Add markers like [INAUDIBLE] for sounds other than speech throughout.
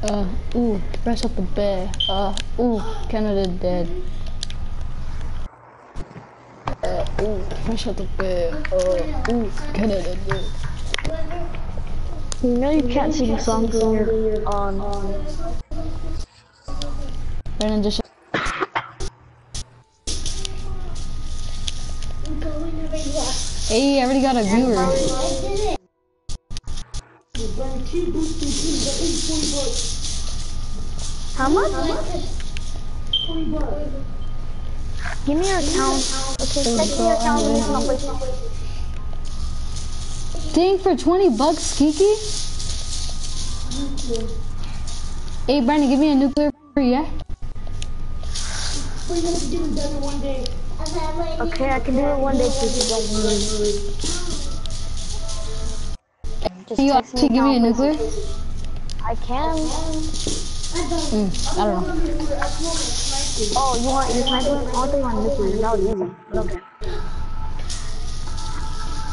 Uh, ooh, fresh off the bear. Uh, ooh, Canada dead. Uh, ooh, fresh off the bear. Uh, ooh, Canada dead. You know you can't sing songs when you're on. Brandon just. Hey, I already got a viewer. How much? Give me your account. Okay, text me your account and I'll play. Dang, for 20 bucks, Kiki? Hey, Brandon, give me a nuclear, yeah? We're gonna do it one day. Okay, I can do it one day, Kiki. Just You actually give me a nuclear? I can. Mm, I don't know. Oh, you want your sniper? I thought you want nuclear. That was easy. Okay.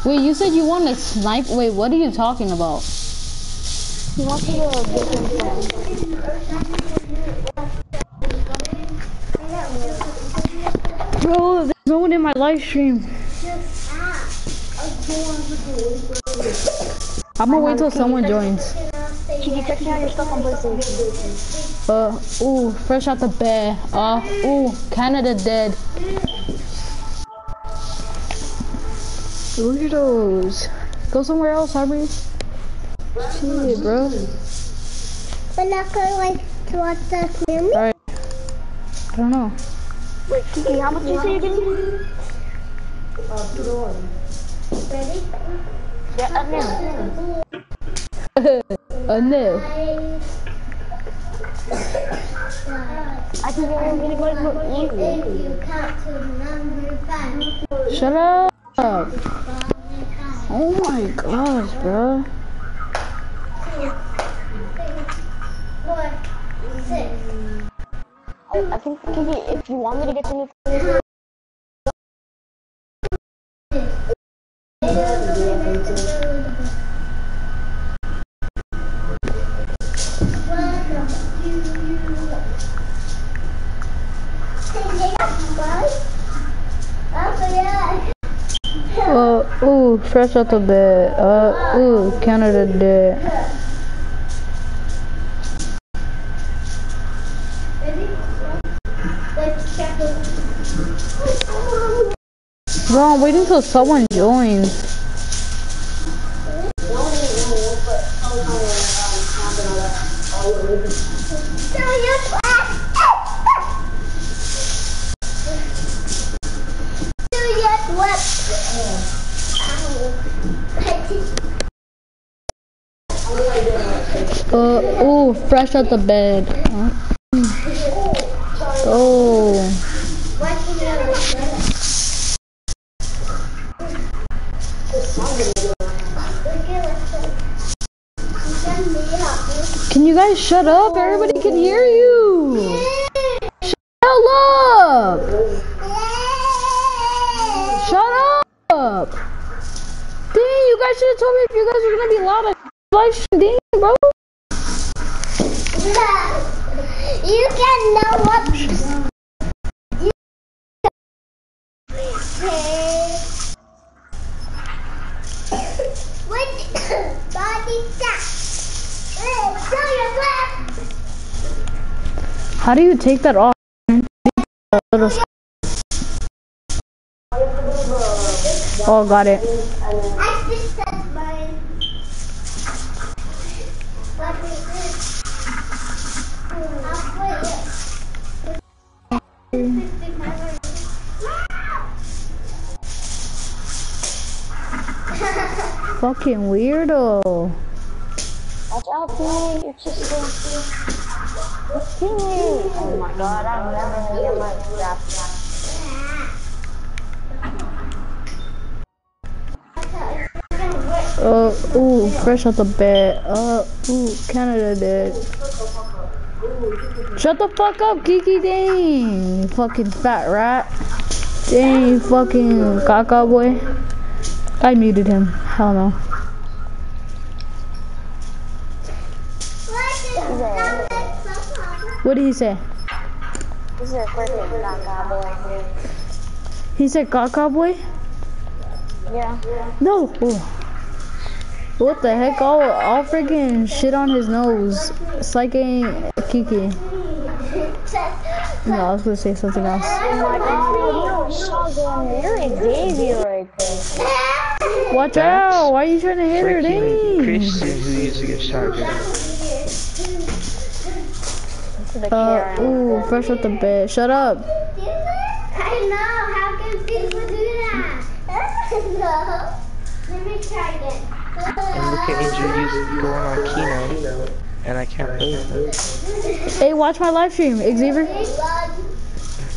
Wait, you said you want to snipe? Wait, what are you talking about? He wants to give him some. Bro, there's no one in my live stream. I'm gonna wait till someone joins. Kiki, text me all your stuff on PlayStation. Uh, ooh, fresh out the bed. Uh, ooh, Canada dead. Weirdos. Go somewhere else, Aubrey. Shit, bro. We're not going like to watch the movie. Alright. I don't know. Wait, Kiki, how much you say you give me? Ready? Yeah, uh, now. Uh, no. I think you're gonna go to you Shut up. Oh my gosh, bro. I, I think, Kiki, if you want me to get you nuclear, Uh, ooh, fresh out the bed. Uh, ooh, Canada dead. Bro, I'm waiting till someone joins. Uh, ooh, fresh out the bed. Uh, shut up? Everybody can hear you. Shut up. Shut up. Dang, you guys should have told me if you guys were gonna be loud on live stream. Bro. You can know what. What [LAUGHS] body tap? How do you take that off? Oh, got it. Fucking weirdo. watch out. You're just? Oh my god, I'm never gonna get my. Uh, ooh, fresh out the bed. Uh, ooh, Canada dead. Shut the fuck up, Kiki. Dang, fucking fat rat. Dang, fucking caca boy. I muted him. Hell no. What He's a, What did he say? he's a freaking caca boy. He said caca boy? Yeah. No. Oh. What the heck? I'll, I'll freaking shit on his nose. It's like a Kiki. No, I was gonna say something else. Oh my god, you're shotgun. You're a Xavier right there. Watch out! Why are you trying to hit her? Freaking Dang. Christian who used to get shotgun. To the Uh, ooh, fresh off the bed. Shut up. I know. How can people do that? [LAUGHS] no. Let me try again. And look at Angel used going on Kino. And I can't play with him. Hey, watch my live stream, Xavier.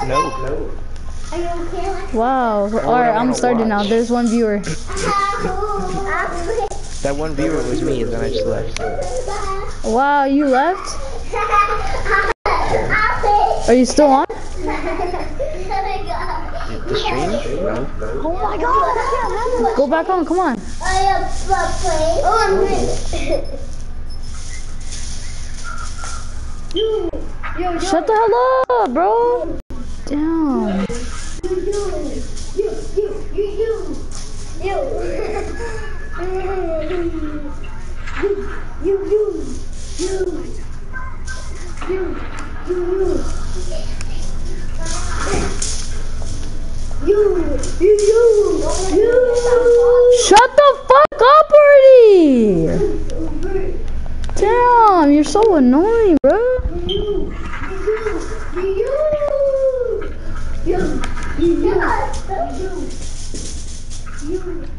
No. Are you okay with Wow. Alright, I'm wanna starting now. There's one viewer. [LAUGHS] That one viewer was me and then I just left. Wow, you left? Are you still on? The stream? No. Oh my god, Go back on, come on. Shut the hell up, bro. Damn. [LAUGHS] Shut the fuck up already! Damn, you're so annoying, bro. Oh, let me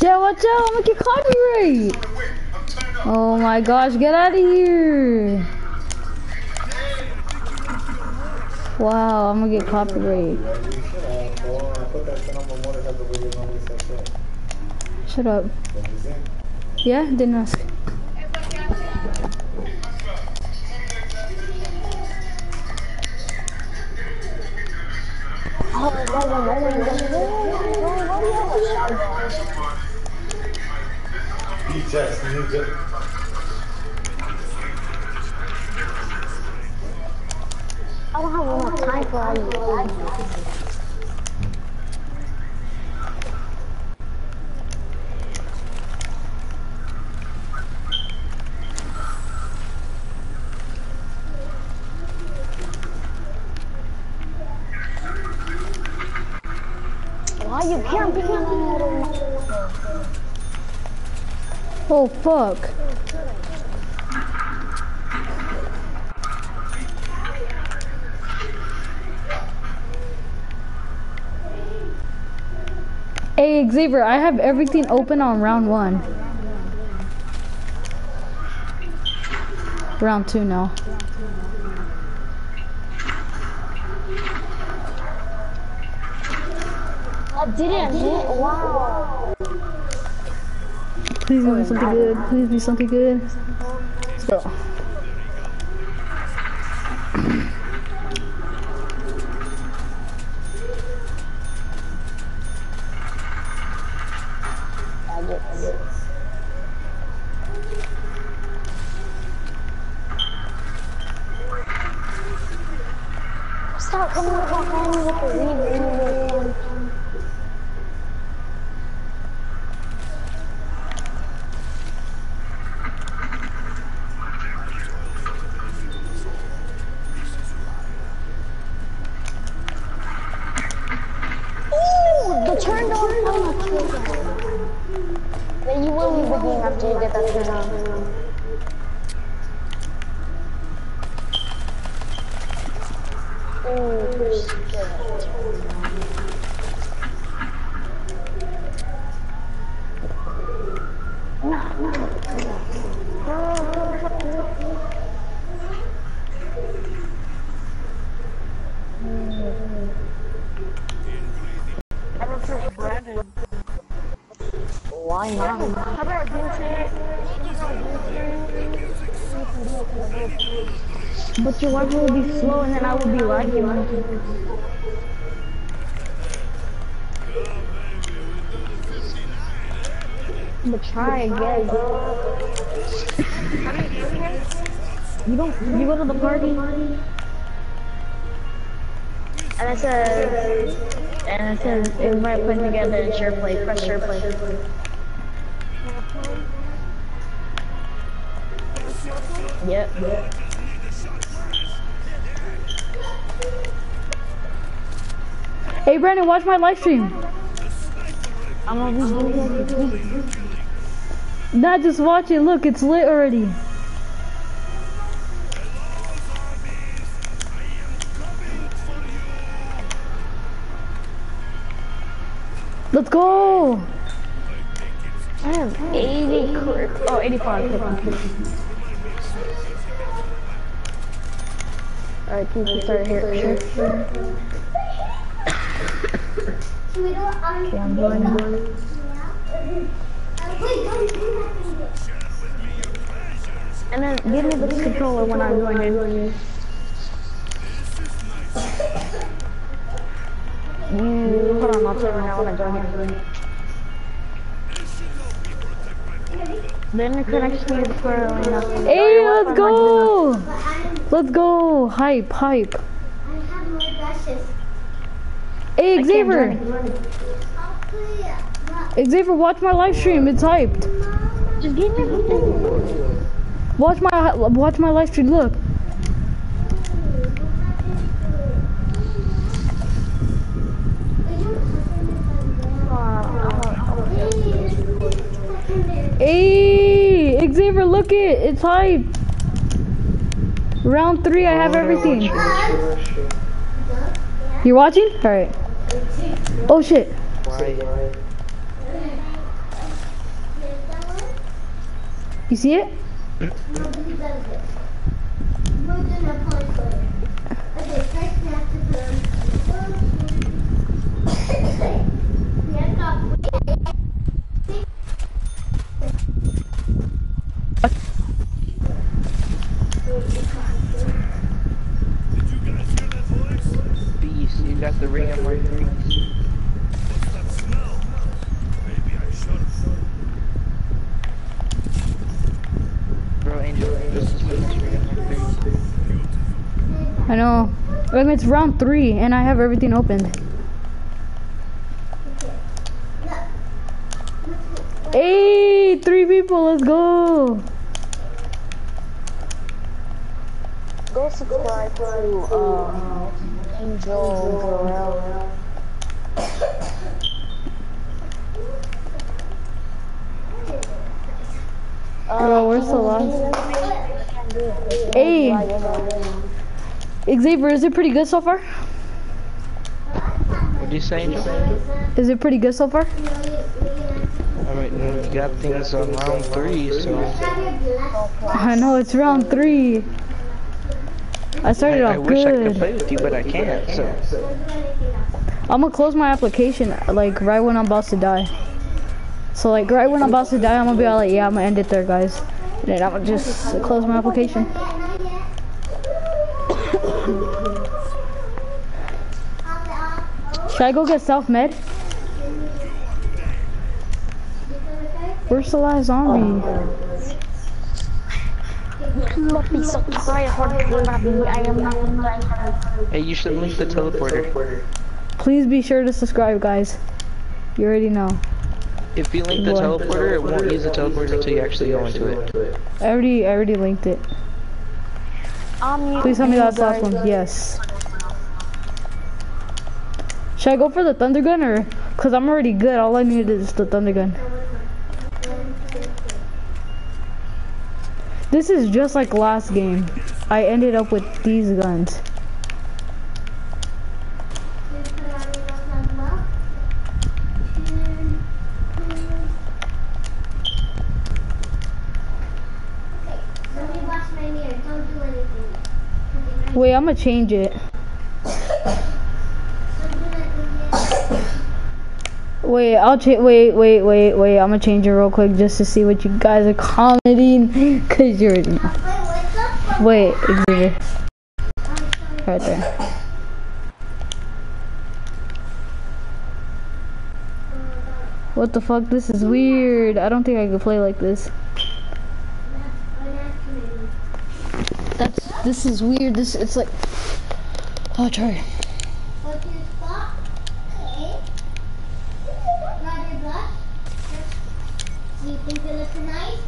Yeah, watch out, I'm gonna get copyright. Oh my gosh, get out of here. Wow, I'm gonna get copyright. Shut up. Yeah, didn't ask. I don't have enough time for all you. Why you? Oh fuck. Hey Xavier, I have everything open on round one. Round two now. I didn't hit. Wow. Please give me something good. Please be something good. Let's go. I get it. Stop coming behind me with the read. Ooh, the turned on camera killed him. Then you will leave the game after you get that turned on. Ooh, shit. Why not? How about But your wife will be slow and then I will be lagging. But try again. you don't, you go to the party? And it says, and it says, it might put together and share play, press share play. Watch my live stream. I'm gonna Not just watch it. Look, it's lit already. Let's go. I have 80 clips. Oh, 85 Alright, can you start here? Sure. We don't Okay, I'm doing it. Wait, don't do that. And then give me the controller when I'm doing it. You, mm, hold on, I'll tell you right now when I join it. The internet connection is for arena. Hey, let's go. Let's go. Hype, hype. I have more brushes. Hey, Xavier. I'll play it. Xavier, watch my live stream. It's hyped. Just give me the thing. Watch my watch my live stream. Look. Hey, Xavier, look it. It's hyped. Round three, I have everything. You're watching? All right. Oh shit. Why? You see it? Beast, you got the ring on my three. Bro, Angel, this is Beast ring on my three. I know. Mean, it's round three, and I have everything opened. Hey, three people. Let's go. Go subscribe to um, Angel Gorel. Bro, where's the last? Hey, Xavier, is it pretty good so far? What do you say, Angel? Is it pretty good so far? I mean, you got things on round three, so I know it's round three. I started I, I off wish I could good. play with you, but I can't. So I'm gonna close my application like right when I'm about to die. So like right when I'm about to die, I'm gonna be all like, yeah, I'm gonna end it there, guys. And then I'm gonna just close my application. Should I go get self-med? Where's the last zombie? Not be so tired, I am not tired. hey, you should link the teleporter. Please be sure to subscribe, guys. You already know. If you link the What? teleporter, it won't use the teleporter until you actually go into it. I already, I already linked it. Um, Please tell me that's the last one. Yes. Should I go for the thunder gun or? Cause I'm already good. All I need is the thunder gun. This is just like last game. I ended up with these guns. Wait, I'm gonna change it. Wait, I'll change. Wait, wait, wait, wait. I'm gonna change it real quick just to see what you guys are commenting. Cause you're. Wait, Xavier. Right there. What the fuck? This is weird. I don't think I could play like this. That's. This is weird. This. It's like. Oh, try. What's your spot? Okay. Roger blush. Do you think it looks nice?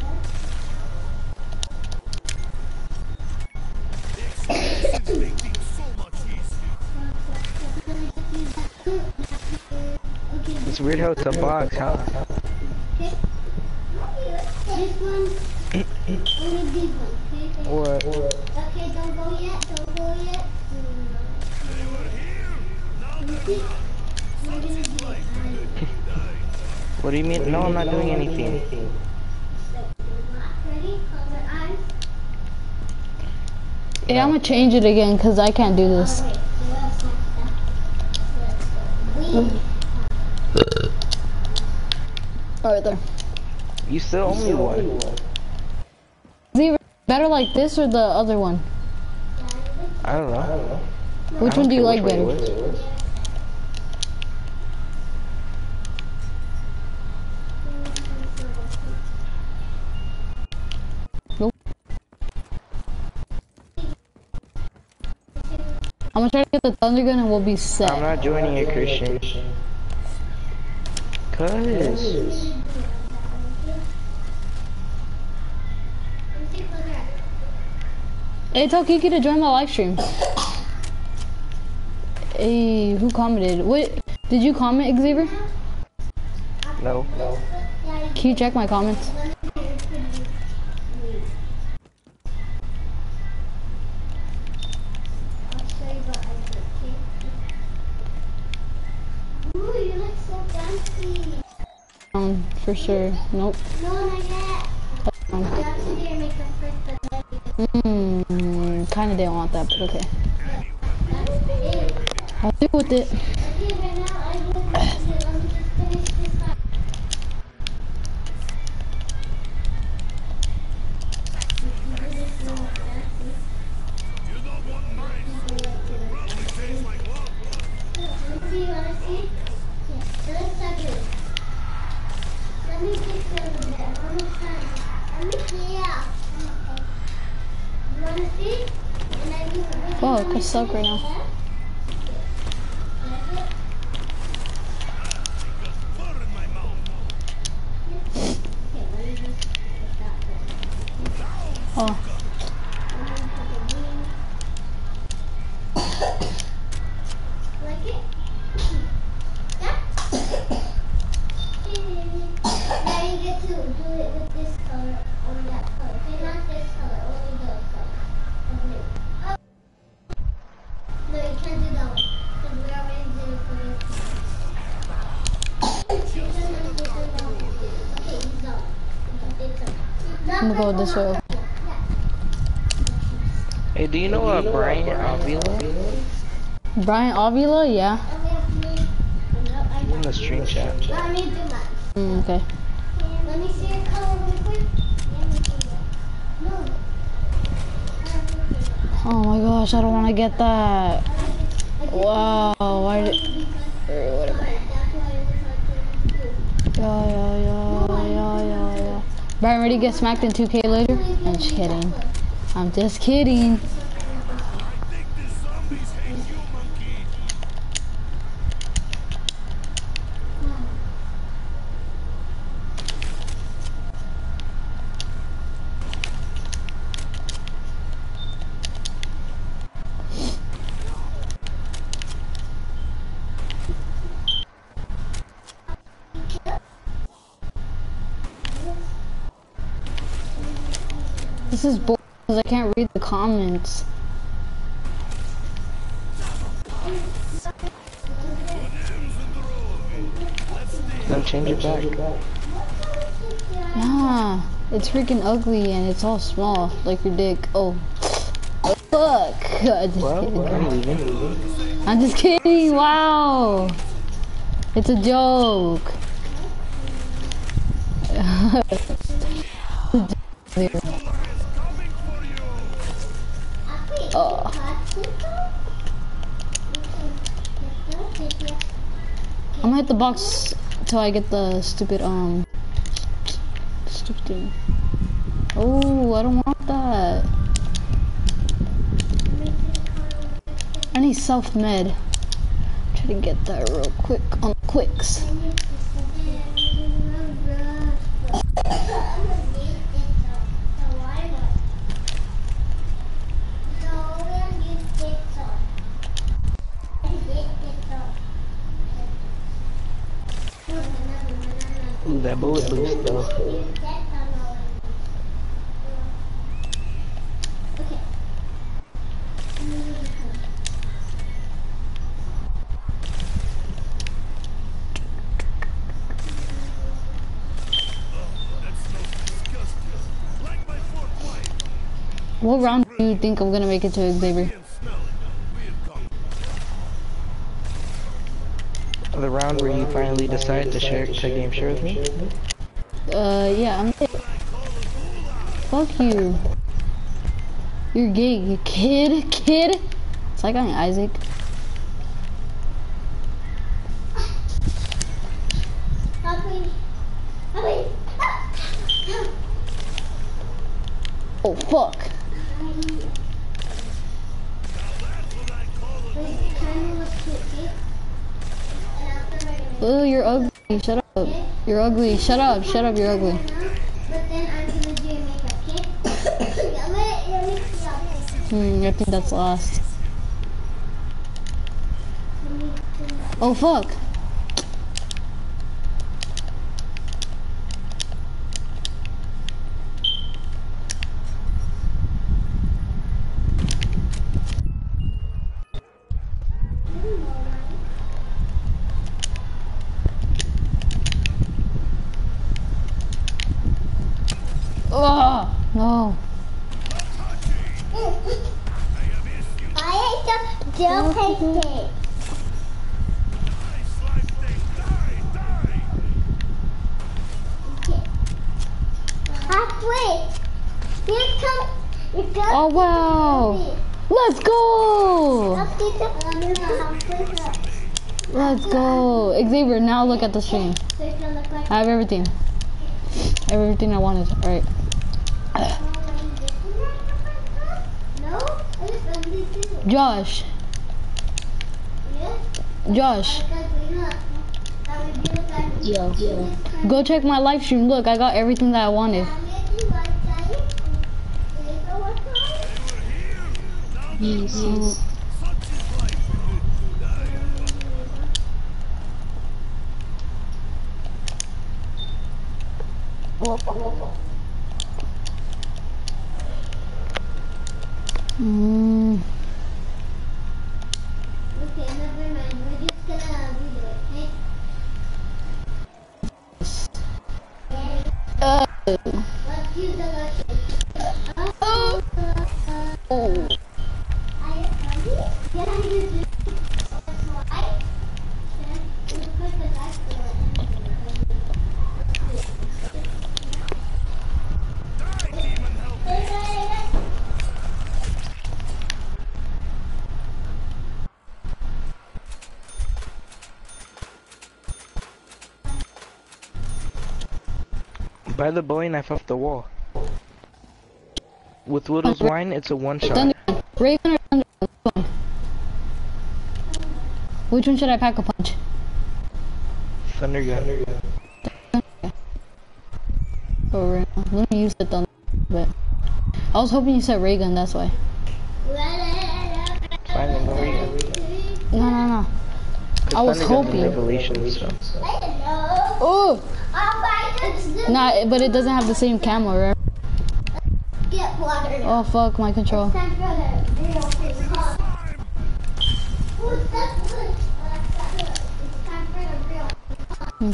It's weird how it's a box, huh? Okay. This one, only these ones, okay? What? Okay, don't go yet, don't go yet. See? We're gonna do it. What do you mean? No, I'm not doing anything. Ready? Close your eyes. Hey, I'm gonna change it again because I can't do this. Alright, so let's not stop. We Right there. You still owe me one. Xavier, better like this or the other one? I don't know. Which I one don't do you like better? I'm gonna try to get the thunder gun and we'll be set. I'm not joining a Christian. Cause Hey, tell Kiki to join my live stream. Hey, who commented? What? Did you comment, Xavier? no, no. Can you check my comments? For sure. Nope. No, not yet. Um, You have to do your makeup first, but then you can mm, kind of didn't want that, but okay. I'll deal with it. Okay, right now I will let me just finish this side. Let me see, let me see. Yeah, so let's start here. Let me fix it over there. One more time. Let me see. Yeah. Okay. You wanna see? And then you Fuck, I suck right now. Like it? Okay, let me just put that there. Oh, Like it? Yeah? now you get to do it with this color or that color. Okay, not this color, only those colors. The blue. Oh. No, you can't do that one. Because we already did it for this one. You can do this one. Okay, so. Okay, so. I'm gonna go. Hey, do you know uh, Brian Avila? Brian Avila, yeah. He's in the stream chat. Let me do. Mm, okay. Let me see your color real quick. Let me see that. No. Oh my gosh, I don't want to get that. Wow, why did? or whatever. Yeah, yeah, yeah, yeah, yeah, yeah. Brian, ready to get smacked in 2K later? I'm just kidding. I'm just kidding. This is boring because I can't read the comments. Then change it back. Nah, it's freaking ugly and it's all small, like your dick. Oh, fuck! [LAUGHS] I'm just Well, kidding. I'm just kidding. Wow. It's a joke. [LAUGHS] oh. I'm gonna hit the box till I get the stupid um stupid thing. Oh, I don't want that. I need self med. Try to get that real quick on the quicks. That bullet boost though. What round do you think I'm gonna make it to Xavier? Round where you finally decide to share to game share with me. Uh, yeah, I'm. Fuck you. You're gay, you kid, kid. It's like I'm Isaac. Oh fuck. Oh, you're ugly. Shut up. You're ugly. Shut up. Shut up. You're ugly. Hmm, I think that's last. Oh fuck. Oh no. I ate the dill pancake. Halfway. Here come. Here comes Oh wow. Let's go. Let's go. Xavier, now look at the stream. I have everything. Everything I wanted. Alright. Josh. Josh. Yo. Go check my live stream. Look, I got everything that I wanted. Yes. Buy the bowie knife off the wall. With Widow's wine, it's a one shot. Thunder. Raven or Thunder? Which one? Which one should I pack a punch? Thunder gun. Or Raven? Let me use the Thunder. But I was hoping you said ray gun. That's why. Fine, then where you No, no, no. I was hoping. Revelation, so. Oh. I'll buy this. Nah, but it doesn't have the same camera. Right? Get water. Oh fuck my control. Time for the real thing. huh? Who's that good? That's good. It's time for the real thing. huh?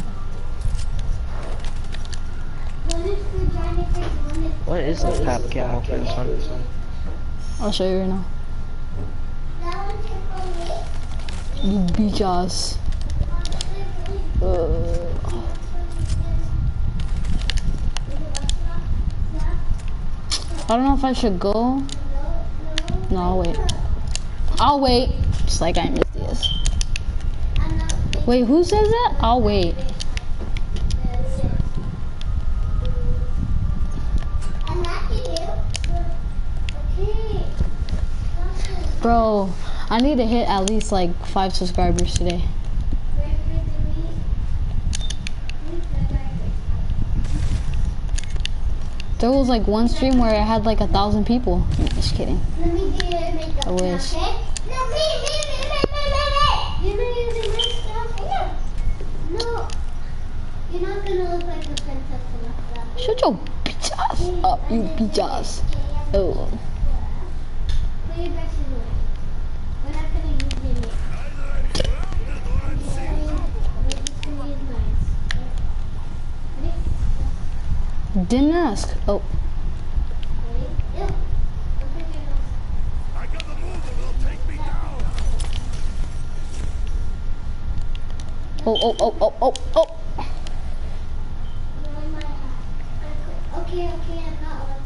One is for Johnny Fish, one is What is the top camo for this one? I'll show you right now. that one's. You beach ass. One is for Uh, I don't know if I should go. No, I'll wait. I'll wait. Just like I missed this. Wait, who says that? I'll wait. Bro, I need to hit at least like five subscribers today. There was like one stream where I had like a thousand people. No, just kidding. I wish. Shut your bitch ass up, you bitch ass. Oh. Put your brushes away. We're not gonna use them yet. We're just gonna use mine. Ready? Didn't ask. Oh, Ready? Ew. Look at your nose. oh, oh, oh, oh, oh, oh. Blowing my hat. Okay, okay, I'm not.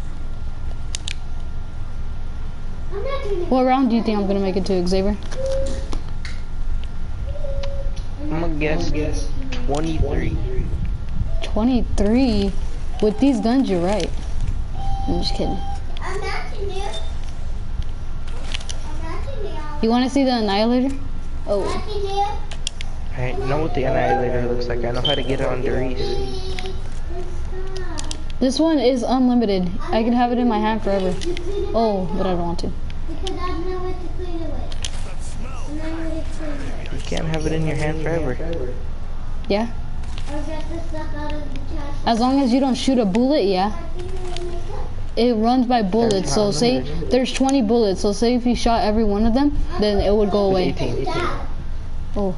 I'm not doing it. What round do you think I'm gonna make it to, Xavier? I'm gonna guess, guess 23. 23. With these guns, you're right. I'm just kidding. I'm you. I'm matching you. You wanna see the Annihilator? Oh, I know what the annihilator looks like. I know how to get it on Doris. This one is unlimited. I can have it in my hand forever. You clean it Oh, but I don't want to. Because I know what to clean it with. And I'm going to clean it. You can't have it in your hand forever. Yeah? Or get the stuff out of the trash. As long as you don't shoot a bullet, yeah. It with makeup. It runs by bullets, so say there's 20 bullets, so say if you shot every one of them, then it would go away. 18, 18. Oh.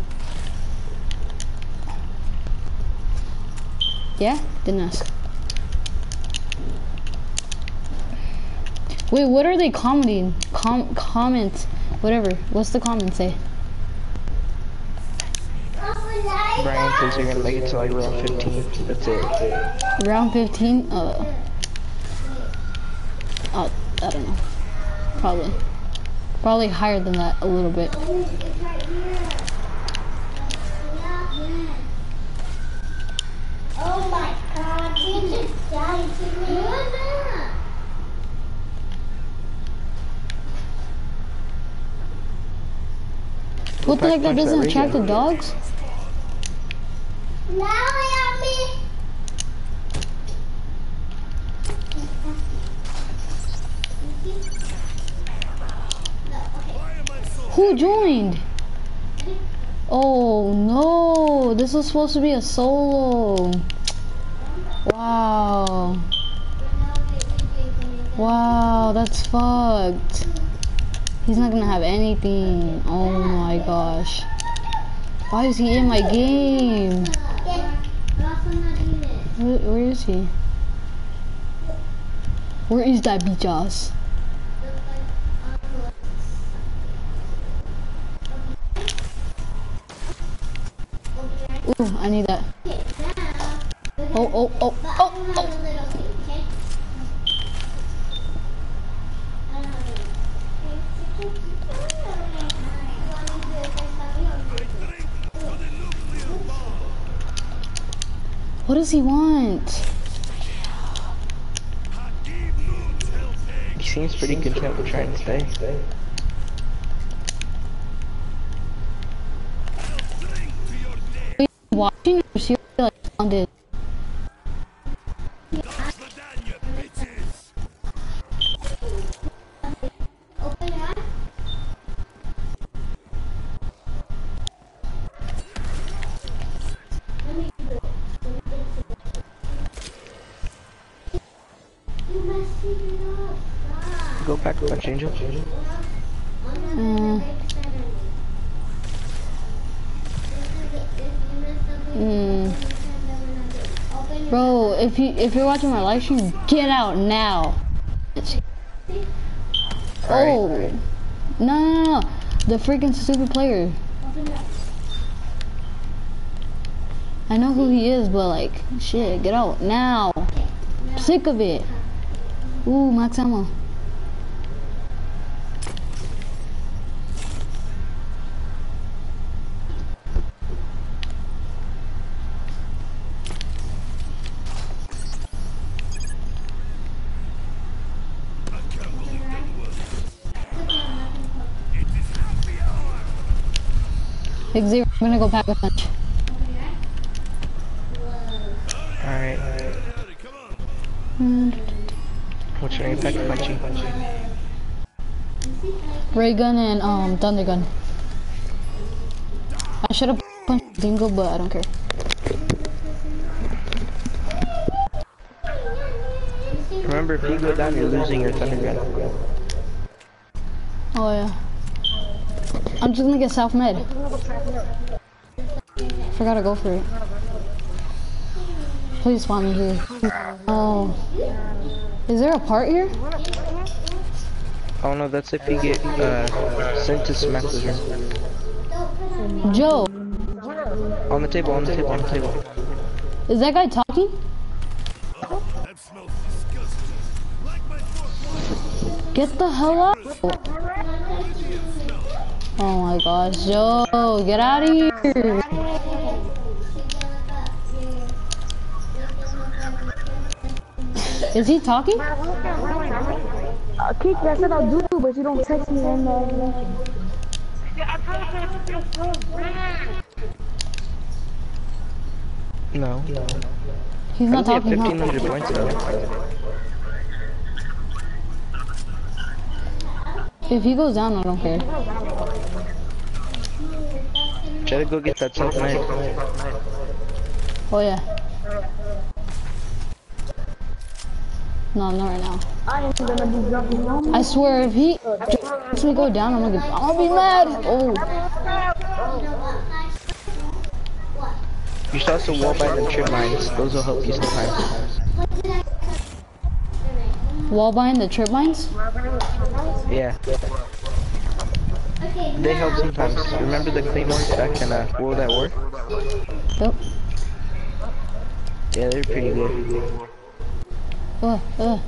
Yeah? Didn't ask. Wait, what are they commenting? Com comment, whatever. What's the comment say? Brian thinks you're gonna make it to like round 15. That's it. Round 15? Uh, uh, I don't know. Probably. Probably higher than that a little bit. It's right here. Yeah. Oh my god, you just died to me. What's that? What the heck, that doesn't attract the dogs? Now I got me. No, okay. Who joined? Oh no, this was supposed to be a solo. Wow. Wow, that's fucked. He's not gonna have anything. Oh my gosh. Why is he in my game? Okay, but also not doing it. Where, where is he? Where is that bitch ass? Ooh, I need that. Oh, oh, oh, oh, oh. a little thing, okay? I don't have a little. Okay, you want me to do it first time? You want me to do it? What does he want? He seems pretty content with trying to stay. Watching or like sounded? If you if you're watching my live stream, get out now. Oh, no, no, no, the freaking stupid player. I know who he is, but like, shit, get out now. Sick of it. Ooh, max ammo. Big zero, I'm gonna go back with punch. Alright. Mm, What's your name? Pack punchy. Ray gun and um thunder gun. I should have punched Dingo, but I don't care. Remember, if you go down, you're losing your thunder gun. Oh yeah. I'm just gonna get self med. Forgot to go for it. Please spawn me here. Oh. Is there a part here? Oh no, that's if you get uh, sent to smack with. Joe, On the table, on the table, on the table. is that guy talking? Get the hell out. Oh my gosh, yo, get out of here. Is he talking? Uh, Keith, I said I'll do, but you don't text me and uh, No. He's not talking. huh? 1500 points though. If he goes down, I don't care. Try to go get that self med. Oh yeah. No, not right now. I am gonna be jumping home. I swear, if he lets me go down, I'm gonna, get, I'm gonna be mad. Oh, You should also walk by the trip mines. Those will help you sometimes. Wall behind the trip mines. Yeah. They help sometimes. Remember the claymores back in uh, World at War? Yep. Yeah, they're pretty good. Uh, uh.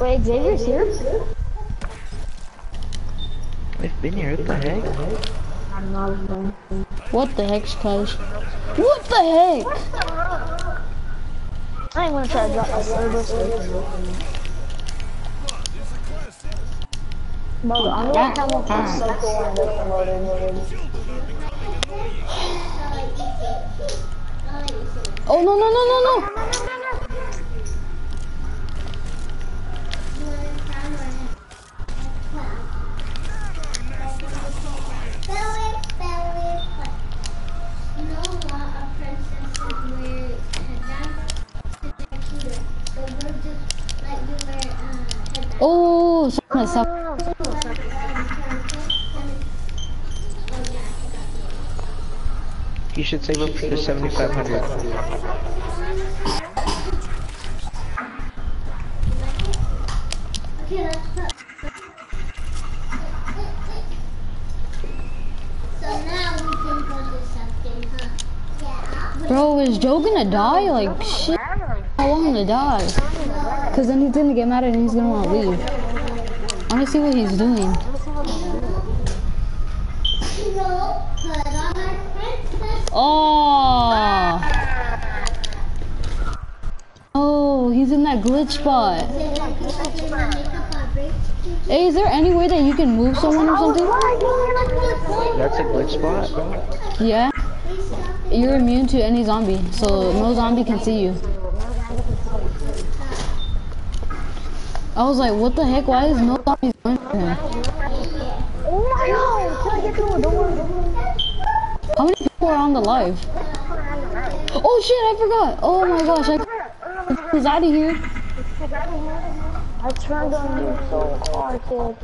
Wait, Xavier's here? They've been here, what the heck? What the heck, cuz? What the heck? I ain't gonna try to drop my server. Bro, I'm gonna come up with circle and locomotive. Oh no no no no no! Oh, sorry myself. You should save up for the 7500. Okay, let's put. So now we can go to something, huh? Yeah. Bro, is Joe gonna die? Like, shit. Want him to die. Cause then he's gonna get mad and he's gonna wanna leave. I wanna see what he's doing. No, put on our princess. Oh. Oh, he's in that glitch spot. Hey, is there any way that you can move someone or something? That's a glitch spot? Yeah. You're immune to any zombie, so no zombie can see you. I was like, what the heck? Why is no zombies going for him? Oh my god! Can I get through? How many people are on the live? Oh shit, I forgot. Oh my gosh, I was out of here. I turned on you so hard, kid.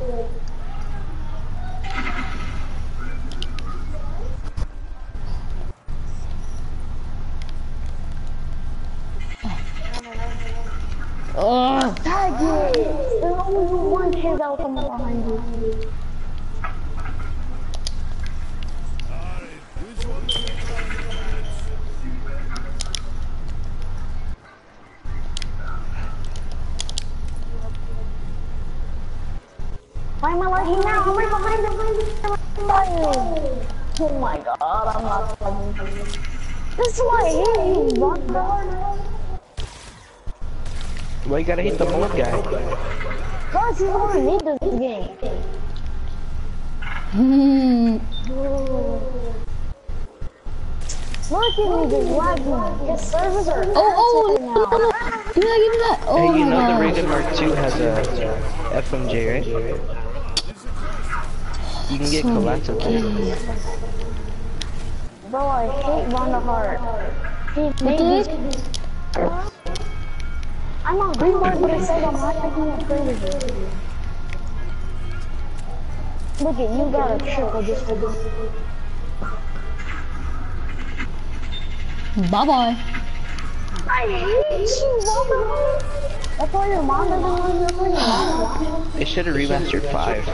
Oh, faggot! There's only one kid that will come behind you. Why am I lagging now? Oh my god, Oh my god, I'm not fucking This is why I hate you, why you gotta hit the mold guy? Guys, you don't need this game. Hmm. Look at me just lagging. His servers are Oh, oh, ass right now. give me that, give me that. Oh hey, you my know the god. Ray Gun Mark II has a FMJ, right? You can get So collapsed with. Bro, I hate Ronda Hart. He What made the me. heck? I'm on green bar, but it says I'm lagging at crazy. Look at you got a triple just for this. Bye bye. I hate you, Ronda. That's why your mom doesn't want to play your mom. They should have remastered 5.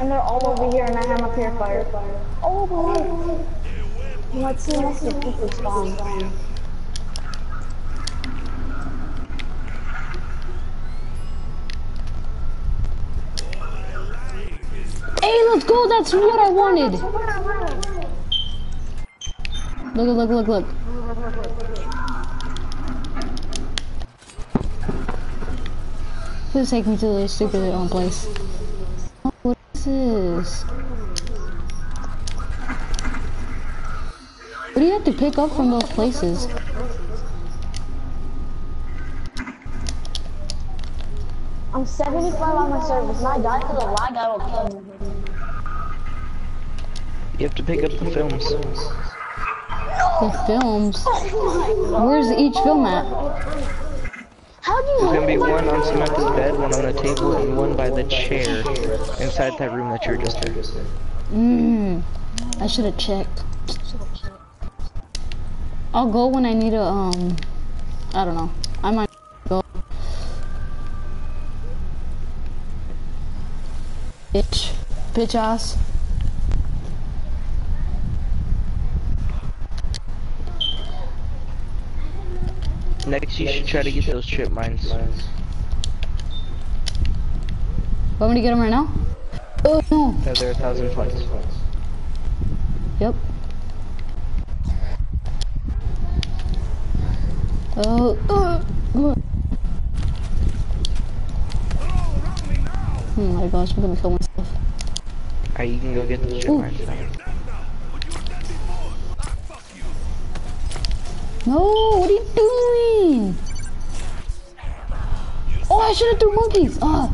And they're all over here, and I have my purifier. Oh boy. What's the people spawn. Hey, let's go. That's what I wanted. Look, look, look, look. Please take me to the stupid little place. What is this? What do you have to pick up from those places? I'm 75 on my service, and I died because of lag, I will kill me. You have to pick up the films. The films. Where's each film at? How do you There's gonna be one on Samantha's bed, one on the table, and one by the chair inside that room that you're just in. Mmm. I should have checked. I'll go when I need a, um, I don't know. I might go. Bitch. Bitch ass. Next, you should try to get those trip mines. Want me to get them right now? Oh, no. Yeah, they're a thousand points. Yep. Oh, uh. Oh my gosh, I'm gonna kill myself. Alright, you can go get the Ooh. No, what are you doing? Oh, I should have threw monkeys. Ah.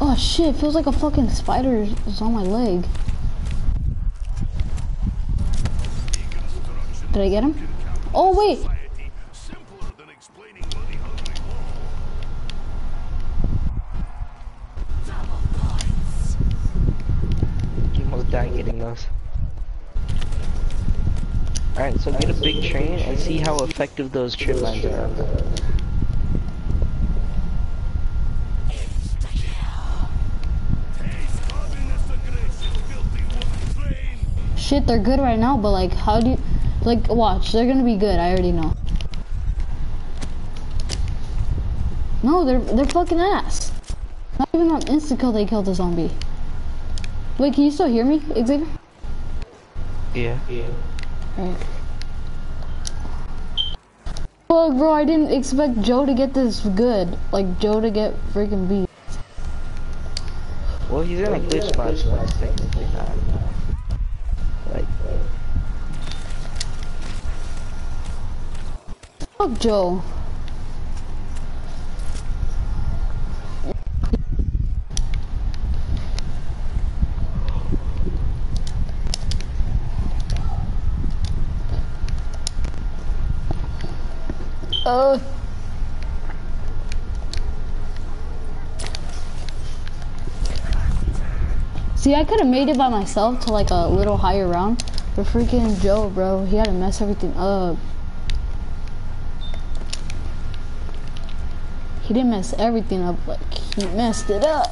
Oh shit, feels like a fucking spider is on my leg. Did I get him? Oh wait, Simpler than explaining money hungry You almost died getting those. Alright, so get a big train and see how effective those trip mines are. Communist aggression, filthy woman train. shit, they're good right now, but like, how do you, like, watch, they're gonna be good. I already know. No, they're they're fucking ass. Not even on insta kill they killed the zombie. Wait, can you still hear me, Xavier? Yeah. Yeah. Right. Fuck, bro, I didn't expect Joe to get this good. Like, Joe to get freaking beat. Well, he's in a glitch spot, technically not. Uh, like, Fuck Joe. Uh. See, I could have made it by myself to like a little higher round, but freaking Joe, bro, he had to mess everything up. He didn't mess everything up, like he messed it up.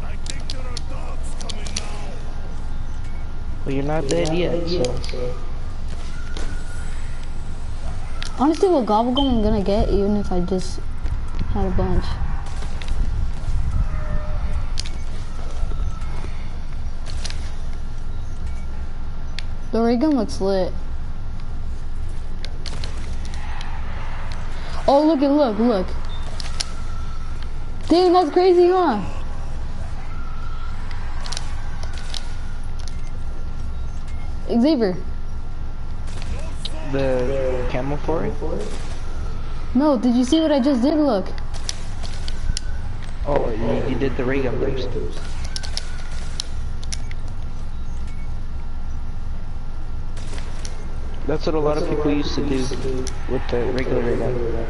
I think there are dogs coming now. well, you're not dead yet, so. Honestly, what gobble gum I'm gonna get, even if I just had a bunch. The ray gun looks lit. Oh, look at look, look. Dang, that's crazy, huh? Xavier. The camel for it? No, did you see what I just did? Look. Oh, you, you did the ray gun first. That's what a lot of people used to do with the regular gun.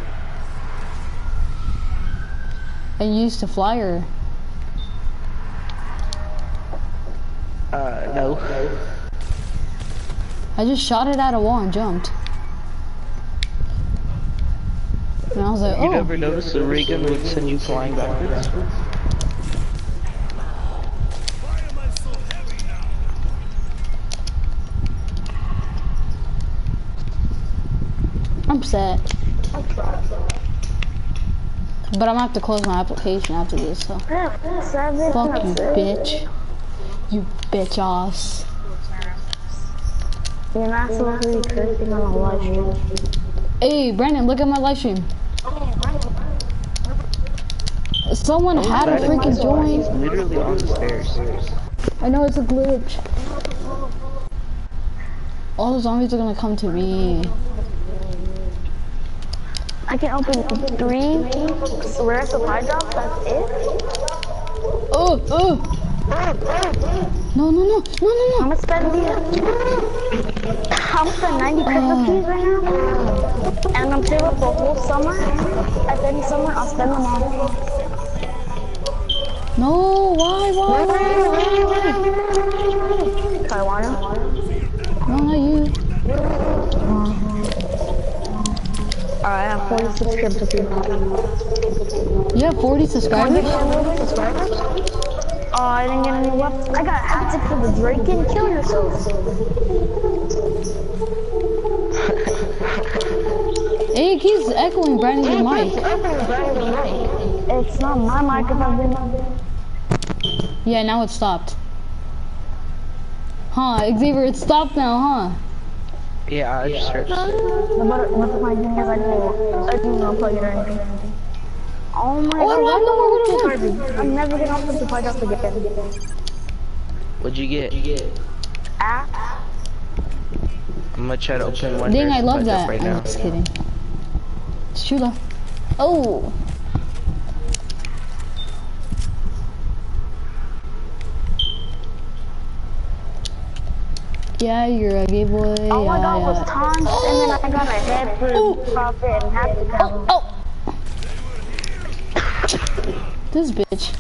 And you used to fly her. Uh, no. I just shot it at a wall and jumped. And I was like, You oh. never noticed the ray gun would send you flying backwards? Why am I so heavy now? I'm set. But I'm gonna have to close my application after this, so. Seven. Fuck you, bitch. You bitch ass. You're not supposed to be cursing on a live stream. Hey, Brandon, look at my live stream. Someone had a freaking join. Literally on the stairs. I know it's a glitch. All the zombies are gonna come to me. I can open three rare supply drops, that's it? Oh, oh! No, no, no, no, no, no! I'm gonna spend the, I'm gonna spend 90 Christmas trees right now. And I'm saving up the whole summer. At the end of summer, I'll spend them all. No, why, why, why, why, why? If I want to. No, not you. Alright, I have 40 subscribers. You have 40 subscribers? Oh, I didn't get any weapons. I got haptic for the Draken. Kill yourself. Hey, it keeps echoing Brandon's mic. It's not my microphone. Yeah, now it stopped. Huh, Xavier, it stopped now, huh? Yeah, I just searched. What, what my thing is, I didn't, I didn't unplug it or anything. Oh my Oh, I don't have no more, I god, don't garbage. I'm never gonna open the podcast again. What'd you get? Ah, I'm gonna try to open one. Dang, I love that. Right I'm now. just kidding. It's true though. Oh! Yeah, you're a gay boy. all I got was taunts, and then I got a head for Oh. profit and haptic Oh, oh! This bitch.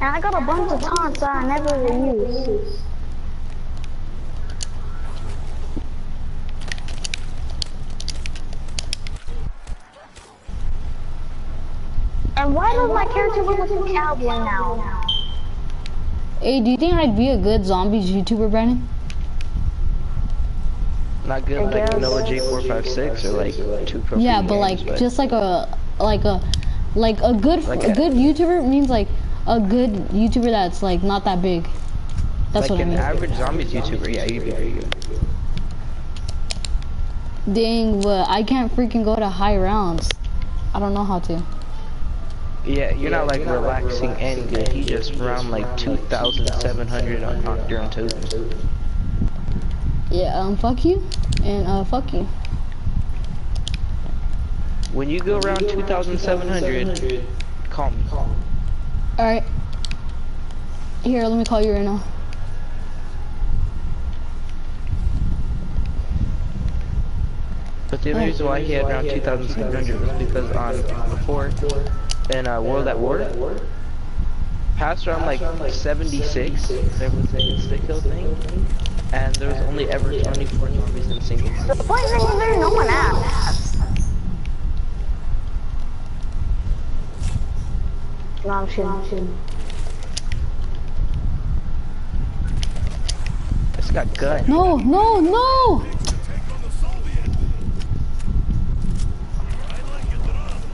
And I got a bunch of taunts that I never use. And why does my character look like a cowboy now? Hey, do you think I'd be a good zombies YouTuber, Brandon? Not good, I like guess. Noah J456 or like two pro Yeah, games, but like just like a like a like a good Like a a- good YouTuber means like a good YouTuber that's like not that big. That's like what I mean. Like an average zombies YouTuber. Yeah, you'd be pretty good. Dang, but I can't freaking go to high rounds. I don't know how to. Yeah, you're not like relaxing and good. He just round like 2,700 on Nacht der Untoten. Yeah, um, fuck you, and uh, fuck you. When you go around 2,700, call me. All right. Here, let me call you right now. But the only reason why he had around 2,700 was because on before in uh, World at War. Passed around like 76, there was a stick kill thing, and there was only ever 24 zombies in a single The point is there no one out? Long shit, long shit. It's got gut. No, no, no!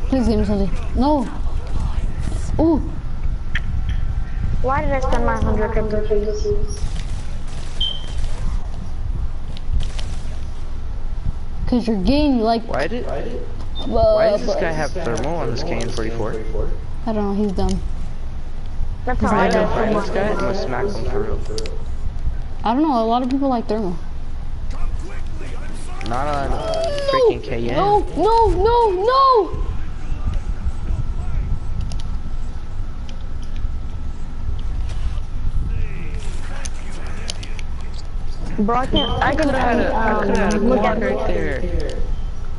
Please give me something. No! Ooh. Why did I spend my 100 crypto keys? Cause you're getting like. Why did Uh, why does this guy have thermal on this KN44? I don't know. He's dumb. That's how I I don't got this guy, I'm gonna smack him for real. I don't know. A lot of people like thermal. Come quickly, I'm sorry. Not on freaking KN. No, no, no, no! Bro, I can, I can, I had a, I could've had a um, look quad at right there.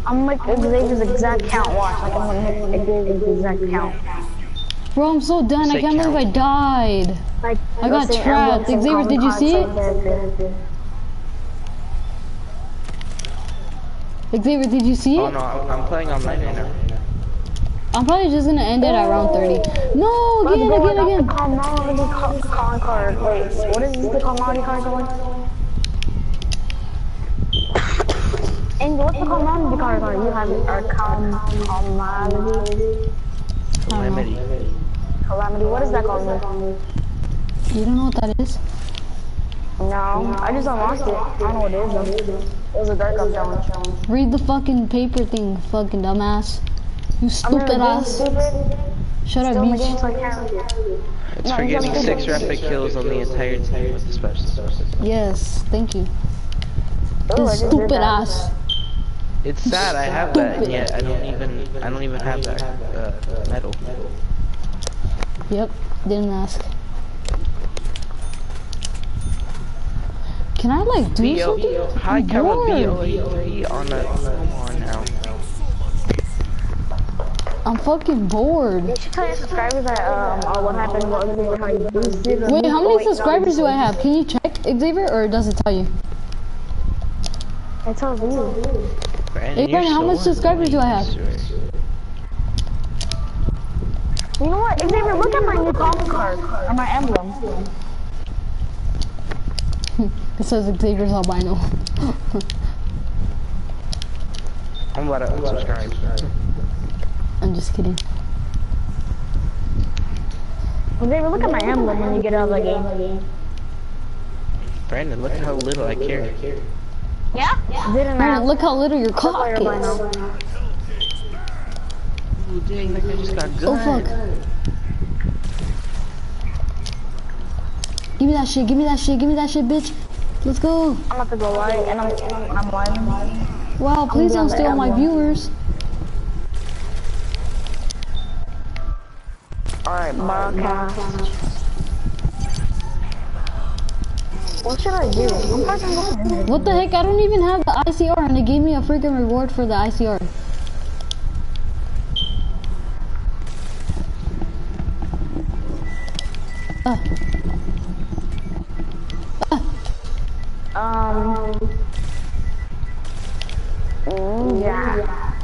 I'm like Xavier's exact count. Watch, like I'm gonna hit Xavier's exact count. Bro, I'm so done. I can't believe I died. Like I got trapped. emblems and Xavier, did you see cards like that. Xavier, did you see Oh it? no, I'm, I'm playing online right now. I'm probably just gonna end it at round 30. No, Let's again, go again, without again. the con card. Wait, what is the commodity card called? And what's the commodity card called? You have our com commodity Calamity. calamity. What is that called? You don't know what that is? No, I just unlocked it. I don't know what it is though. It was a dark up challenge. Read the fucking paper thing, fucking dumbass. You stupid really ass. Shut up, Still in the game, bitch. so I can't read it. It's No, for getting six stupid. rapid kills on the entire team with the special. Yes, thank you. Ooh, I You just stupid that. ass. It's sad I have that, and yet I don't even I don't even have that uh, medal. Yep, didn't ask. Can I like do BO, something? high I'm cover bored. BO83 on a come on now. I'm fucking bored. You should tell your subscribers that um uh, what happened what Xavier how you boosted. Wait, how many subscribers do I have? Can you check, Xavier, or does it tell you? It tells you. Brandon, Hey, Brandon, how so much subscribers do I have? You know what, Xavier? Look at my new common card or my emblem. [LAUGHS] It says Xavier's albino. [LAUGHS] I'm about to unsubscribe. I'm just kidding. Xavier, look at my emblem when you get out of the game. Brandon, look at how little I care. Yeah? Didn't Brandon, look how little your Look cock is. Ooh, dang, that guy just got good. Oh fuck. Give me that shit, give me that shit, give me that shit, bitch. Let's go. I'm about to go live and I'm and I'm live. Wow, please don't the steal my emblem. viewers. Alright, broadcast. What should I do? What the heck? I don't even have the ICR and they gave me a freaking reward for the ICR. Uh, Um. mm, Yeah.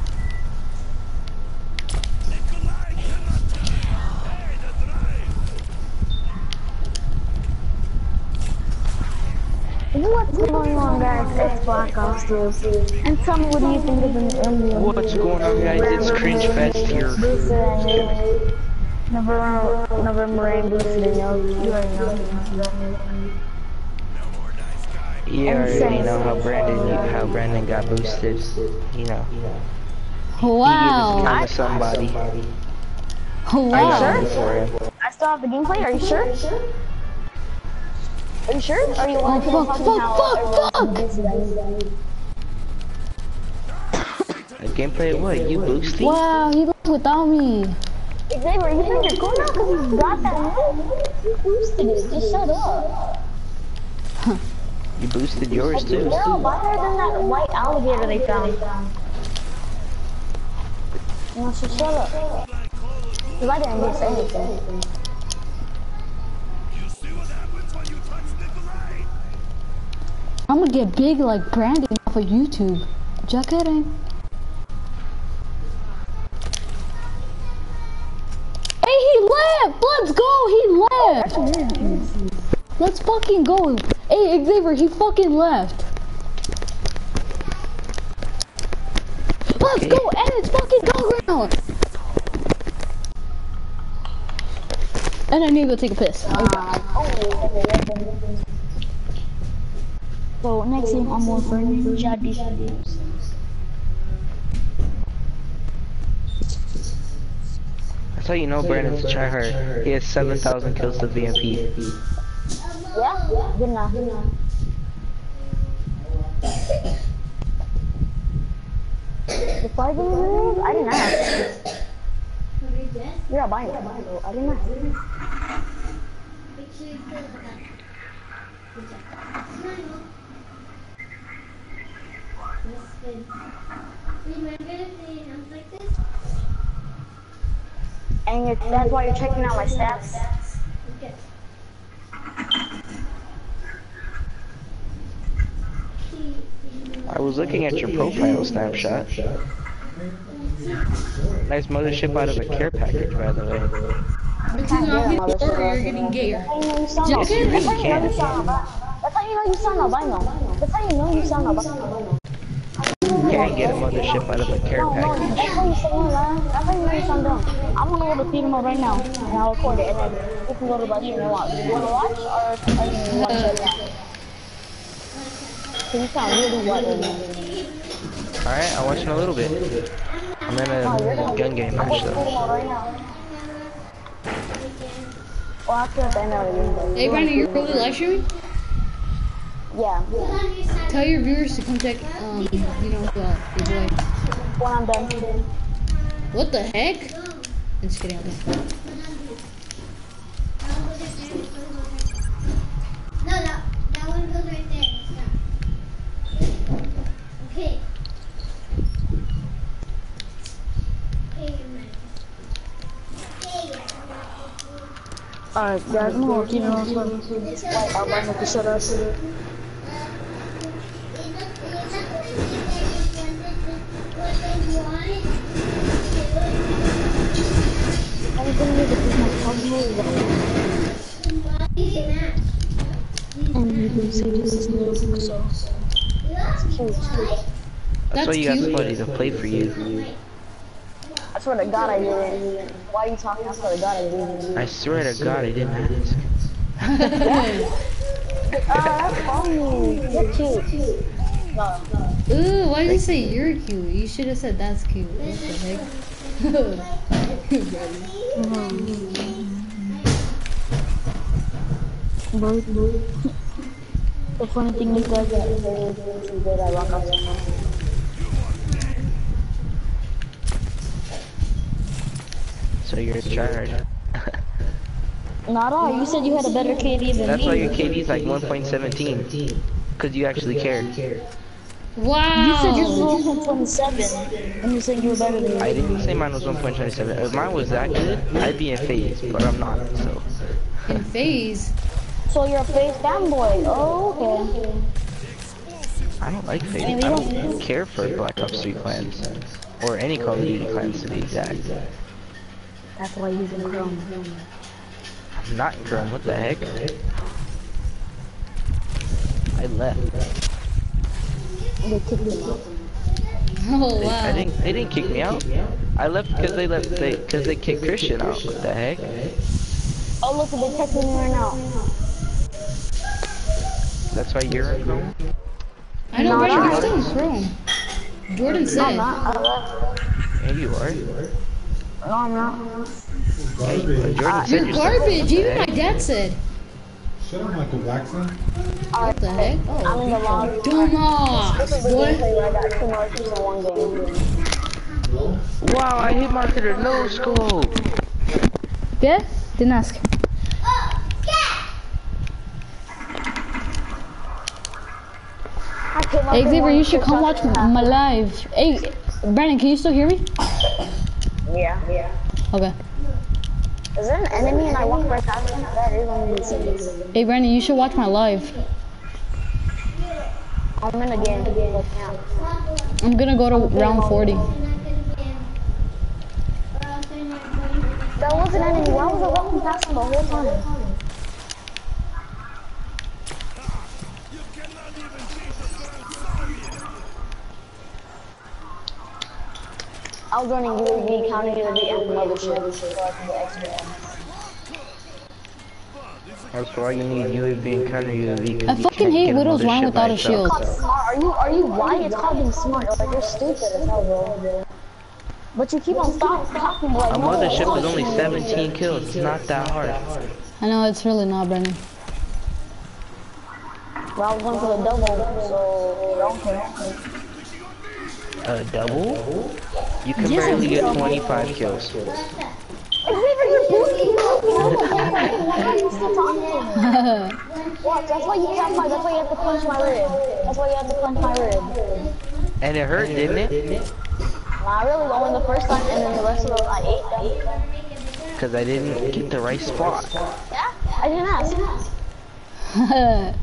What's going on, guys? It's Black Ops 2. And tell me what do you think of the emblem? What's going on, guys? It's Cringe Fest here. Boosted and you. November, November rain boosted and you. You already know. No more nice guy. You already know how Brandon how Brandon got boosted. You know. He wow. gave his gun to somebody. I got Wow. one for him. I still have the gameplay. Are you sure? Are you sure? Are you Oh, want to fuck, fuck, fuck, uh, A gameplay of what? You boosted? Wow, he left without me. Xavier, you think you're cool now because he's got that move? [LAUGHS] You boosted it. Just shut up. You boosted yours too. They're all better than that white alligator they found. No, so shut up. Because I didn't miss anything. I'm gonna get big like Brandon off of YouTube. Just kidding. Hey, he left! Let's go! He left! Let's fucking go! Hey, Xavier, he fucking left! Let's go! And it's fucking go round! And I need to go take a piss. Uh, so next game I'm going for Jadi. That's how you know Brandon's a tryhard. He has 7,000 kills to VMP. Yeah? Good enough. The five in the? I didn't ask. You're a binder, so I didn't ask. Make sure you fill it up. Good job. Smile. That's good. Remember if they like this? And you're, that's why you're checking out my stats. Okay. I was looking at your profile snapshot. Nice mothership out of a care package, by the way. Because I'm getting older, you're getting gayer. That's how you know you Yes, you that's really can. you sound albi- That's how you know you sound albino. That's how you know you sound albino. Can't get a mothership out of a care No, no, package. that's how you sound, man. That's how you know you sound dumb. I'm gonna go to theater mode right now, and I'll record it, and then you can go to the stream and watch. You wanna watch, or are you watch it now? So you sound really white right now. Alright, I'll watch in a little bit. I'm in Oh, a gonna gun game I'm match going to theater though. mode right. Well, after the end of the game. Hey, Brandon, you're really live streaming? Yeah, Tell your viewers to come check, um, you know, uh, your boy. when I'm done. What the heck? I'm just kidding. Okay. No, no, that one goes right there. Okay. Okay, man. Okay, Alright, guys, I'm on albino to shut us. I'm gonna need to put my puzzle and you can see this is new, so it's cute. That's why you got somebody to play for you. I swear to God I didn't. Why are you talking? I swear to God I didn't. I swear to God, I didn't ask. Ah, [LAUGHS] that's funny. You're cute. No. Ooh, why did you say you're cute? You should have said that's cute. What the But the funny thing is that that I rock out so So you're a tryhard. Not all. You said you had a better KD than That's me. why your KD's like 1.17. Cause you actually cared. wow. You said yours was 1.27, and you said you were better than me. I didn't say mine was 1.27. If uh, mine was that good, I'd be in FaZe, but I'm not, so. in FaZe. So you're a FaZe fanboy. Oh, okay. I don't like FaZe. I don't don't- care for Black Ops 3 clans. Or any Call of Duty clans to be exact. That's why he's in Chrome. I'm not in Chrome, what the heck? I left. They kicked him out. Oh They, I didn't, they didn't kick me out. I left because they left, they, cause they kicked Christian out. What the heck? Oh, look, they're texting me right now. That's why you're in Chrome? I know, No, Brandon, no. you're still in Chrome. Jordan I'm said. not. I left. Yeah, you are. No, I'm not. Yeah, you are. Jordan said You're you're garbage. Even my dad said. Shut up, Michael Jackson. What the heck? Oh, I'm in the Oh, lobby. dumbass. This is Boy. gameplay I got two marks in one game. Wow, I hit marketer no scope. Yeah? Didn't ask. I came Hey, Xavier, you should come watch my live. Hey, Brandon, can you still hear me? Yeah, yeah. Okay. Is there an enemy and I walk right past him? That is only serious. Hey, Brandon, you should watch my live. I'm in a game. But yeah. I'm gonna go to round 40. That was an enemy. Why was I walking past him the whole time? I was running UAV, counting UAV, and mothership. So I can get extra. That's why you need UAV and counter UAV. 'cause I fucking hate get a Widow's Wine without a shield. itself. Called smart. Are you are you white? It's called being smart. Like you're stupid as hell, bro. But you keep on stop talking like A no, mothership is only 17 kills. It's not that hard. I know it's really not, Brendan. Well, I was going for the double, so don't care. A double? You can barely get 25 kills. Xavier, you're bullying Why are you still talking? Watch, that's why you can't. That's why you have to punch my rib. That's why you have to punch my rib. And it hurt, didn't it? Nah, really, only the first time, and then the rest of them, I ate them. Because I didn't get the right spot. Yeah, I didn't ask. [LAUGHS]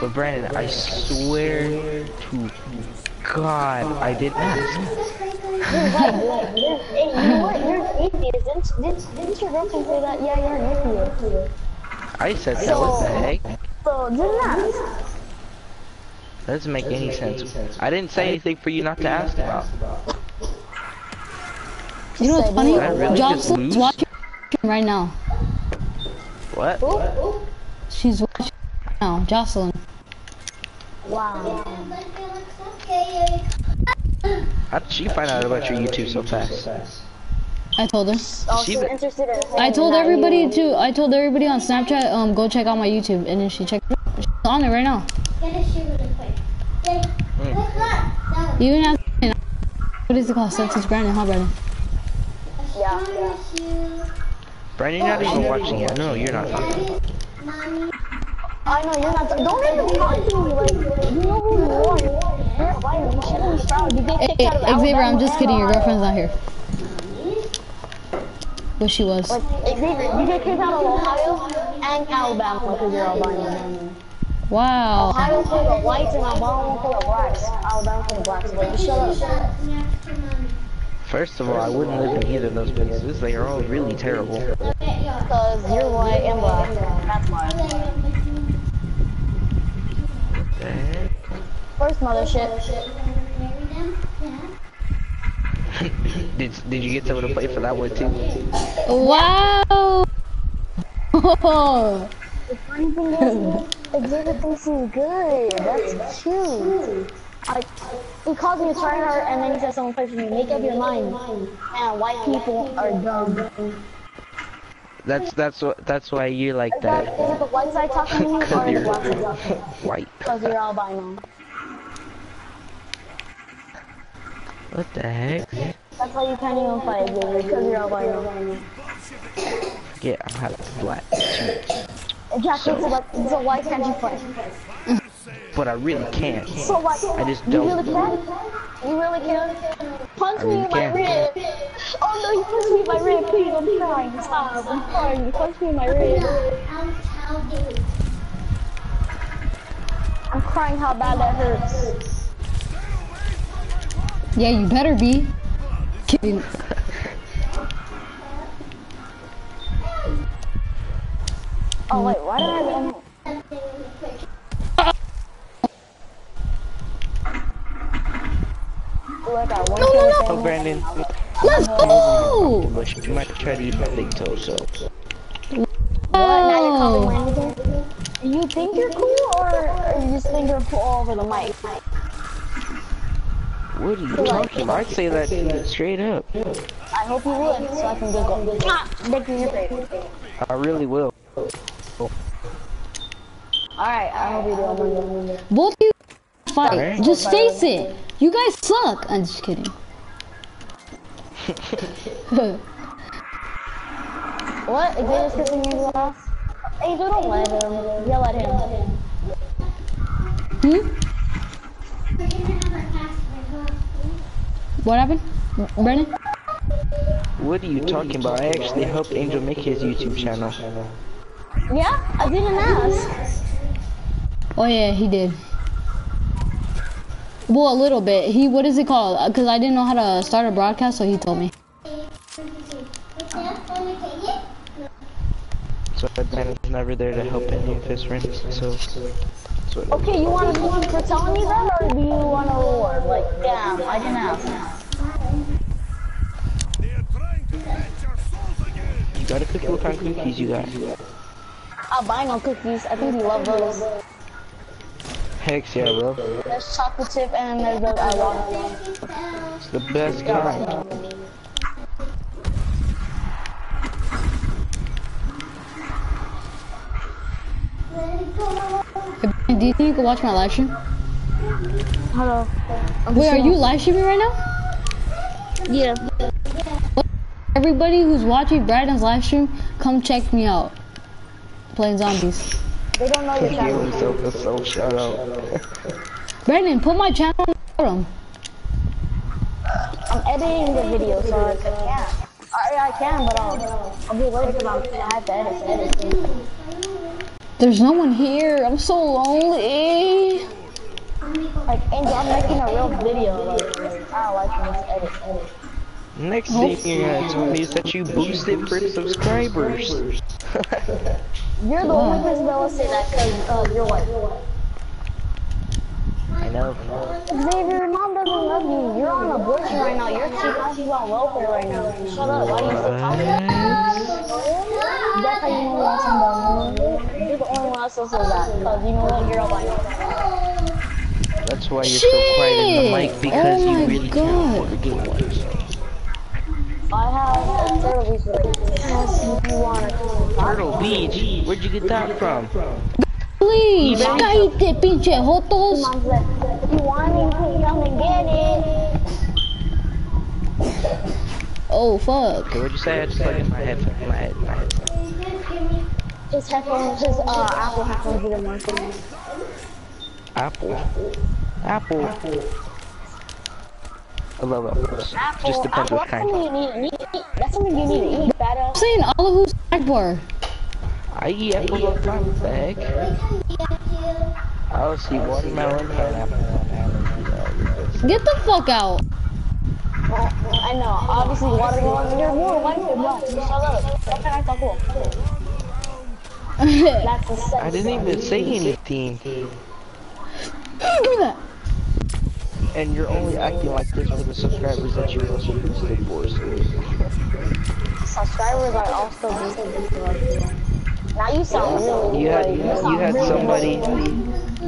But Brandon, I swear to God, I didn't ask. You're you're, you're, hey, you know what? You're an atheist. Didn't, didn't, didn't your girlfriend say that? Yeah, you're an atheist. I said that, what the heck? So, didn't ask. That doesn't make any sense. I didn't say anything for you not to ask about. You know what's funny? Did I really just Jocelyn's watching right now. What? Ooh, She's watching right now. Jocelyn. Wow. How did she find out about your YouTube so fast? I told her. Oh, She she's interested in I told everybody you- to. I told everybody on Snapchat, um, go check out my YouTube, and then she checked. it. She's on it right now. Even as what is it called? Census Brandon, huh, Brandon? Yeah. Brandon, you're not even watching it. No, you're not talking. I know you're not. Don't even talk to me. Like you know who you are. You're. You shouldn't be proud. You get Hey, out of Xavier, I'm just kidding. Your girlfriend's not here. Wish she was. Like Xavier, you get kicked out of Ohio and Alabama because you're Albanian. Wow. Ohio for the whites and Alabama for the blacks. Alabama for the blacks. But you shut up. First of all, I wouldn't live in either of those places. They are all really terrible. Because you're white and black. That's why. Eh? First mothership. did Did you get someone to play for that one too? Wow. The funny thing is, Xavier thinks he's good. That's cute. Like, he calls me a tryhard and then he says someone plays for me. Make up your mind. And white people are dumb. That's that's what that's why [LAUGHS] you're like that, is it [LAUGHS] the white side talking to me or Because the you're black side white. Because you're albino. What the heck? That's why you can't even fight, Xavier. Because you're albino. Yeah, I'm half black. Exactly. So, so why can't you fight? But I really can't. So why? I just don't. You really can? You really can? Punch I me really in my can. rib. Oh no, you punched me in my rib. Please, I'm crying. Stop. I'm crying. You punched me in my rib. I'm crying how bad that hurts. Yeah, you better be. Kidding. Oh wait, why did I Look, I one No, no, no. Oh, Brandon, Let's go. Bush, you might try to use my big toe, so. What? Now you're calling Oh. You think you're cool, or you just think you're cool over the mic? What are you talking about? I'd say that to you straight up. I hope you would, so I can giggle. Ah, dick in your face. I really will. Alright, I hope you do. I'm gonna- Both you fight. Alright. Just face it. You guys suck. I'm just kidding. [LAUGHS] What? Xavier's kissing Angel off? Angel, don't let him. Yell at him. Hmm? What happened? Brennan? What are you talking about? I actually helped Angel make his YouTube channel. Yeah? I didn't ask. Oh yeah, he did. Well, a little bit. He, what is it called? Uh, because I didn't know how to start a broadcast, so he told me. So Brandon's never there to help any of his friends, so. so Okay, you want a reward for telling me that, or do you want a reward? Like, damn, I didn't ask. You are trying to catch your souls again. Got a cookie? What kind of cookies you got? Albino cookies. I think you love those. Heck yeah, bro. There's chocolate chip and there's those I want. It's the best kind. Hey, Do you think you can watch my live stream? Hello. Wait, are you live streaming right now? Yeah. Everybody who's watching Brandon's live stream, come check me out. Playing zombies. They don't know your Give channel. himself a self shout out. Brandon, put my channel on the bottom. I'm editing the video, so I can't. I, I can, but I'll, I'll be late because I have to edit. edit. There's no one here. I'm so lonely. Like, Angel, I'm making a real video. Like, I don't like when it's edit, edit. Next thing you're gonna tell me is that you boosted for subscribers. [LAUGHS] You're the only person that will say that because uh, you're white. I know. Xavier, your mom doesn't love you. You're on abortion right now. You're she's, she's on welfare right now. Shut up. Why are you still talking? That's how you know that's somebody. You're the only one that says that. Because you know what? You're albino. That's why you're so quiet in the mic because Oh you my really God. can't afford to get one. I have a turtle beach If you want to. Turtle Beach? Where'd you get that from? Please, cállate, pinche jotos. Mom you want it, you can come and get it. Oh, fuck. Okay, what'd you say? I just plug in my headphone. My head. My head. His headphones, his uh, Apple headphones didn't work for. Apple. Apple. I love apples. Apple, Just depends Apple, what kind. something you need to eat. That's something you need to eat, badass. I'm saying all who's snack bar. I eat apples all the time. What the heck? I'll see watermelon, pineapple, banana. Get the fuck out. I know, obviously watermelon, you're more white than black. Shut up. What can I talk about? [LAUGHS] That's the sense. I didn't even say anything. Give me that. And you're only acting like this for the subscribers that you're also boosted for. Subscribers are also boosted. Now you sound really You had like, you had somebody.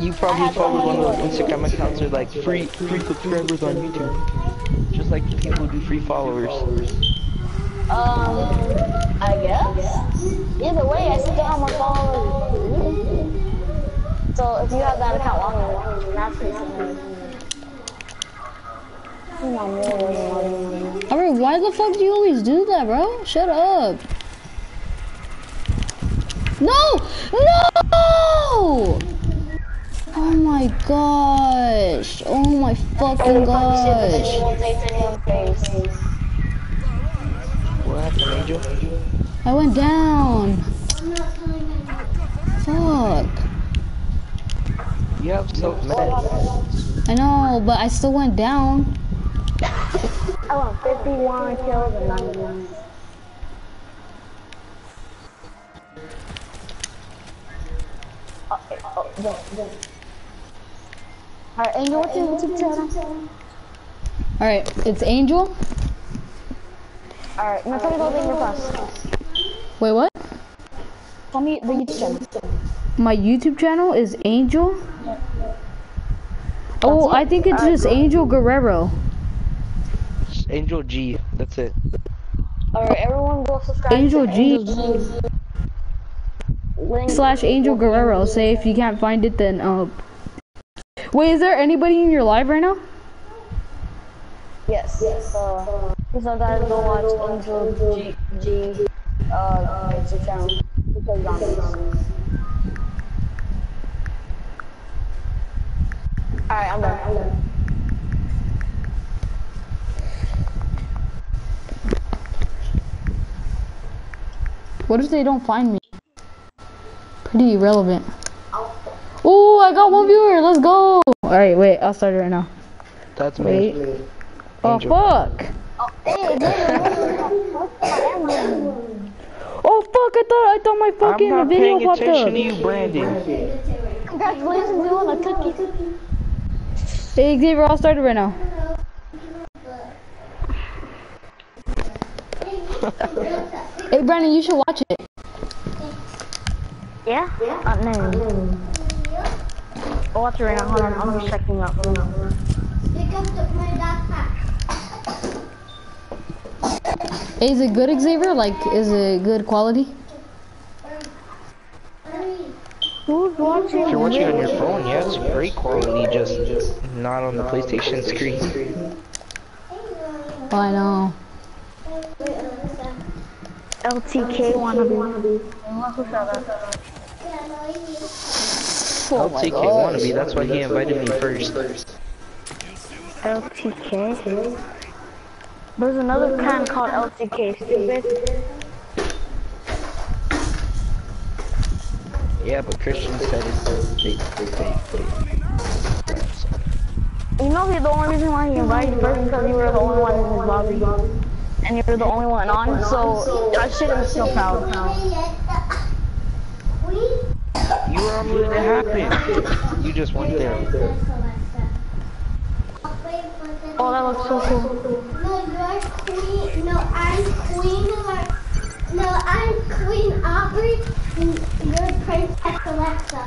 You probably followed one of those Instagram accounts with like free free subscribers on YouTube. Just like people who do free followers. Um, I guess. Either way, I still have more followers. So if you have that account longer, naturally something. You know, more Alright, why the fuck do you always do that, bro? Shut up. No! No! Oh my gosh. Oh my fucking gosh. What happened, Angel? I went down. Fuck. You have self med. I know, but I still went down. I want 51 kills and 91. Oh, oh, yeah, yeah. Alright, Angel, what's your YouTube channel? Alright, it's Angel. Alright, now tell me the thing real. Wait, what? Tell me the YouTube channel. My YouTube channel is Angel. Oh, I think it's uh, just Angel Guerrero. Angel G. That's it. Alright, everyone go subscribe Angel to G. Angel G. Link Slash Angel Guerrero. Say if you can't find it, then um. Wait, is there anybody in your live right now? Yes. Yes. So, so guys, go watch Angel G, G uh, YouTube channel. Because zombies. Alright, I'm done. I'm done. What if they don't find me? Pretty irrelevant. Oh, I got one viewer. Let's go. All right, wait. I'll start it right now. That's Wait. me. Oh Angel. fuck. Oh fuck. I thought I thought my fucking I'm not video paying popped attention up. to you, Brandon. Congratulations, you won a cookie. Hey Xavier, I'll start it right now. Hey, Brandon, you should watch it. Yeah? Uh, no. I'll watch it right now. Hold on. I'm just checking out. Pick up the, my backpack. Is it good, Xavier? Like, is it good quality? Who's watching? If you're watching on your phone, yeah, it's great quality, just not on the PlayStation screen. Oh, I know. LTK wannabe. Who said that? Oh my LTK wannabe, that's why he invited me first. LTK? There's another kind called LTK, stupid. Yeah, but Christian said it's fake, fake, fake, fake. You know the only reason why he invited you first because you were the only one in his lobby. And you're the only one on, so I should have so proud. We You were on when it happened. You just went there. Oh, that looks so cool. No, you're queen. No, I'm queen. No, I'm Queen Aubrey. And you're Princess Alexa.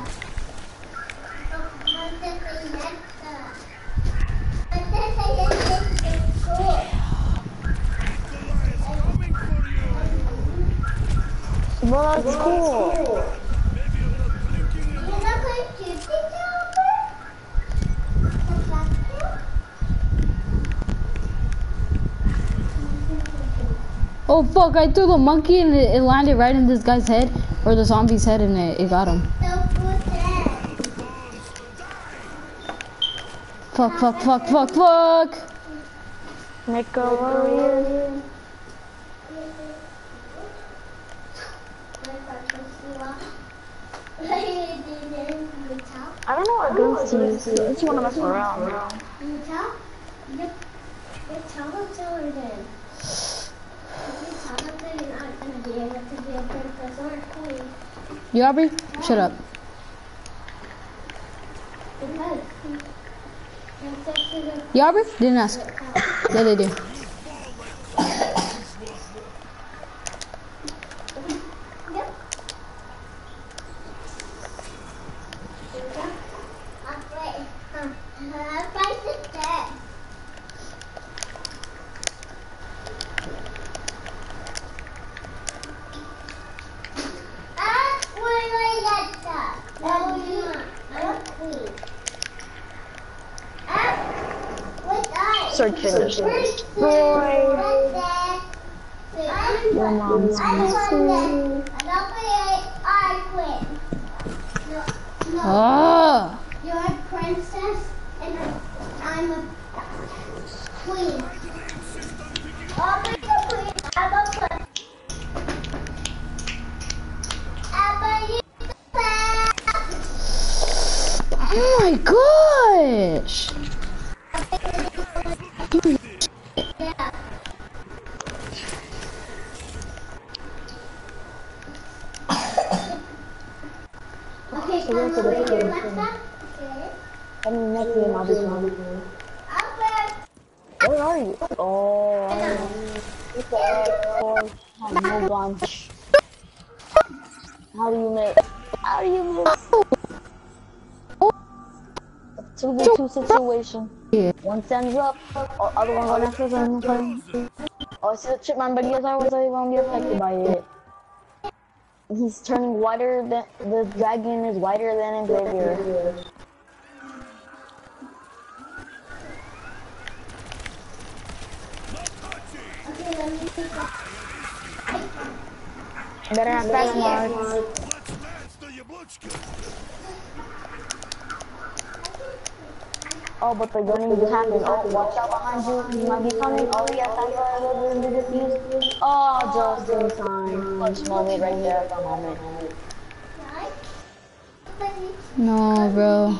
Princess Alexa. Princess Alexa is cool. Well, that's cool. You look like Judy Jumper. Is that cute? Oh fuck, I threw the monkey and it, it landed right in this guy's head, or the zombie's head, and it, it got him. So good there. Fuck, fuck, fuck, fuck, fuck! Nickelodeon. What guns to use. Just want to mess around. You tell? You, you tell then. You Aubrey? Shut up. You Aubrey? Didn't ask. Yeah, they do. Yep. Okay. Huh. Uh, princess there. Ah, wait, wait, that's that. No, you're not. I'm a queen. Ah, what I? Search finish. Boy. Your mom's Oh! You're a princess and I'm a queen. Oh, I'm a queen. I'm a queen. I'm a Oh my gosh! Yeah. Okay, can I read your Alexa? Okay. I'm next to Where are you? Oh? Oh, no bunch. How do you make? How do you make? Two v two situation. One stands up, or other one going after them. Oh, I see the chipman, but he has always won't be affected by it. He's turning whiter than the dragon is whiter than Xavier. Okay, let me take a Better have fast marks. Let's dance to Oh, but the gunning just happened. Oh, watch out behind you. He might be coming. Oh, yes, I saw it. Did it use? Oh, just in time. Clutch moment right there at the moment. No, bro.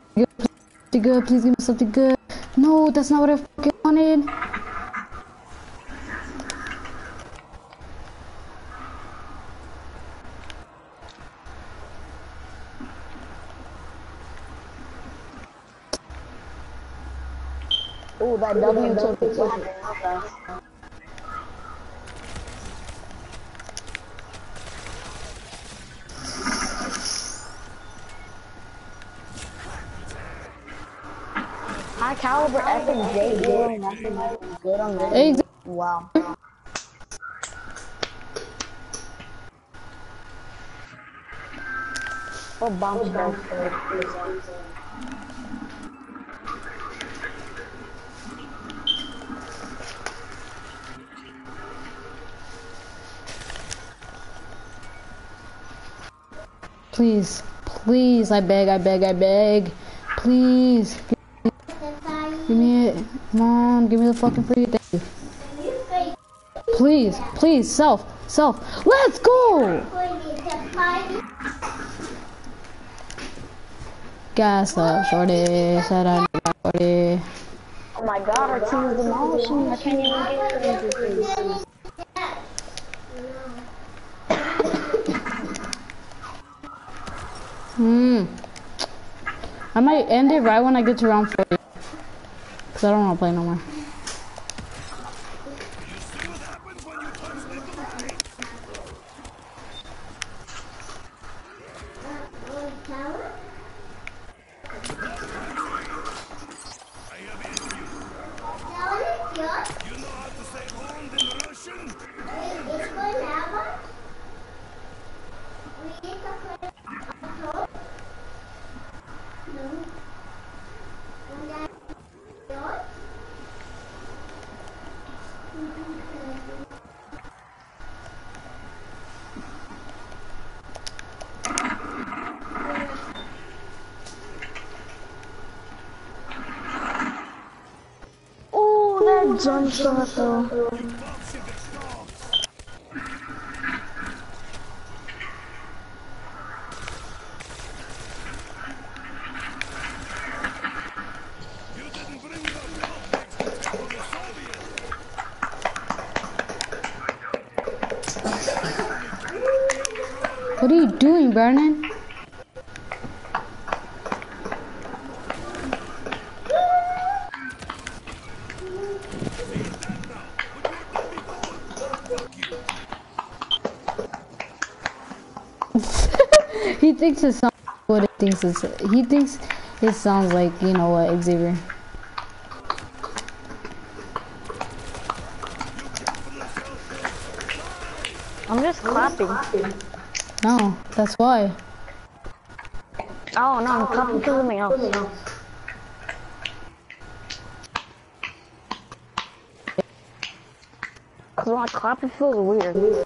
something good. Please give me something good. No, that's not what I fucking wanted. Ooh, that W took it. Caliber F and J doing nothing good on that. Ex- Wow. What bomb spell? Please, please, I beg, I beg, I beg. Please, give me it. Come on, give me the fucking free. Thank you. Please, please, self, self. Let's go! Gas up, shorty. Said I shorty. Oh my god, our team is demolishing. I can't even get this. Hmm. I might end it right when I get to round 40. Cause I don't want to play no more. See what happens when you touch the line. I have it. You know how to say hold in Russian? Ooh, that jump shot though. You didn't bring your objects for Soviets. What are you doing, Vernon? he thinks it sounds what it thinks it's. He thinks it sounds like you know what Xavier. I'm just clapping. No, that's why. Oh no, I'm clapping to something else. Cause when I clap, it feels weird.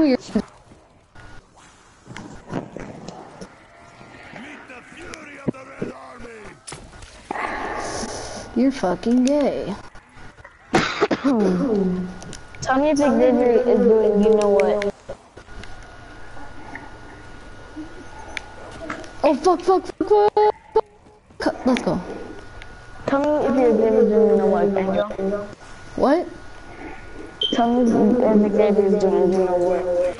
Meet the fury of the Red Army. You're fucking gay. Tell me if Xavier is doing, you know what? Oh fuck, fuck, fuck, fuck. fuck. Let's go. Tell me if your Xavier is doing, you know what, Angel? What? Tell me if Xavier is doing, you know what?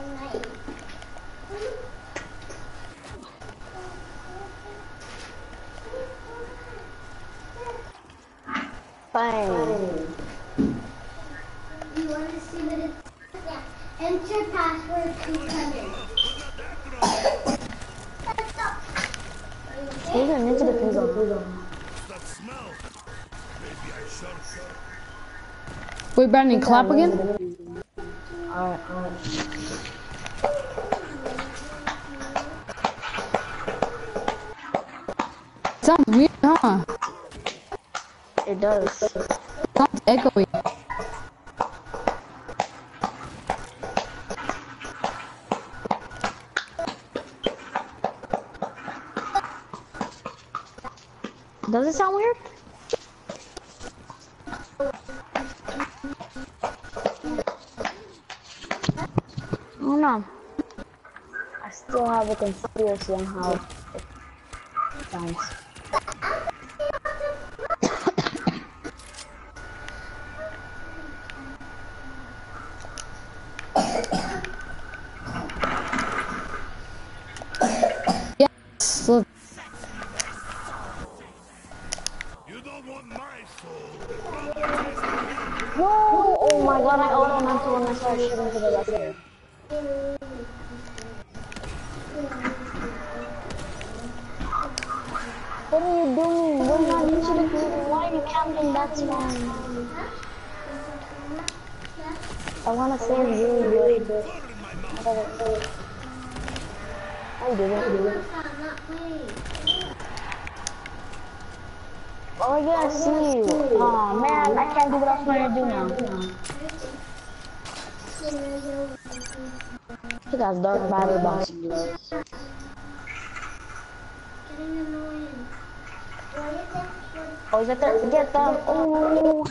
Surrounded. Fine. You want to see what it yeah. Enter password 200. He's an into the pizza. That smell. Maybe I should. Wait, Brandon, clap again? A conspiracy on Is that there? Get them. Oh.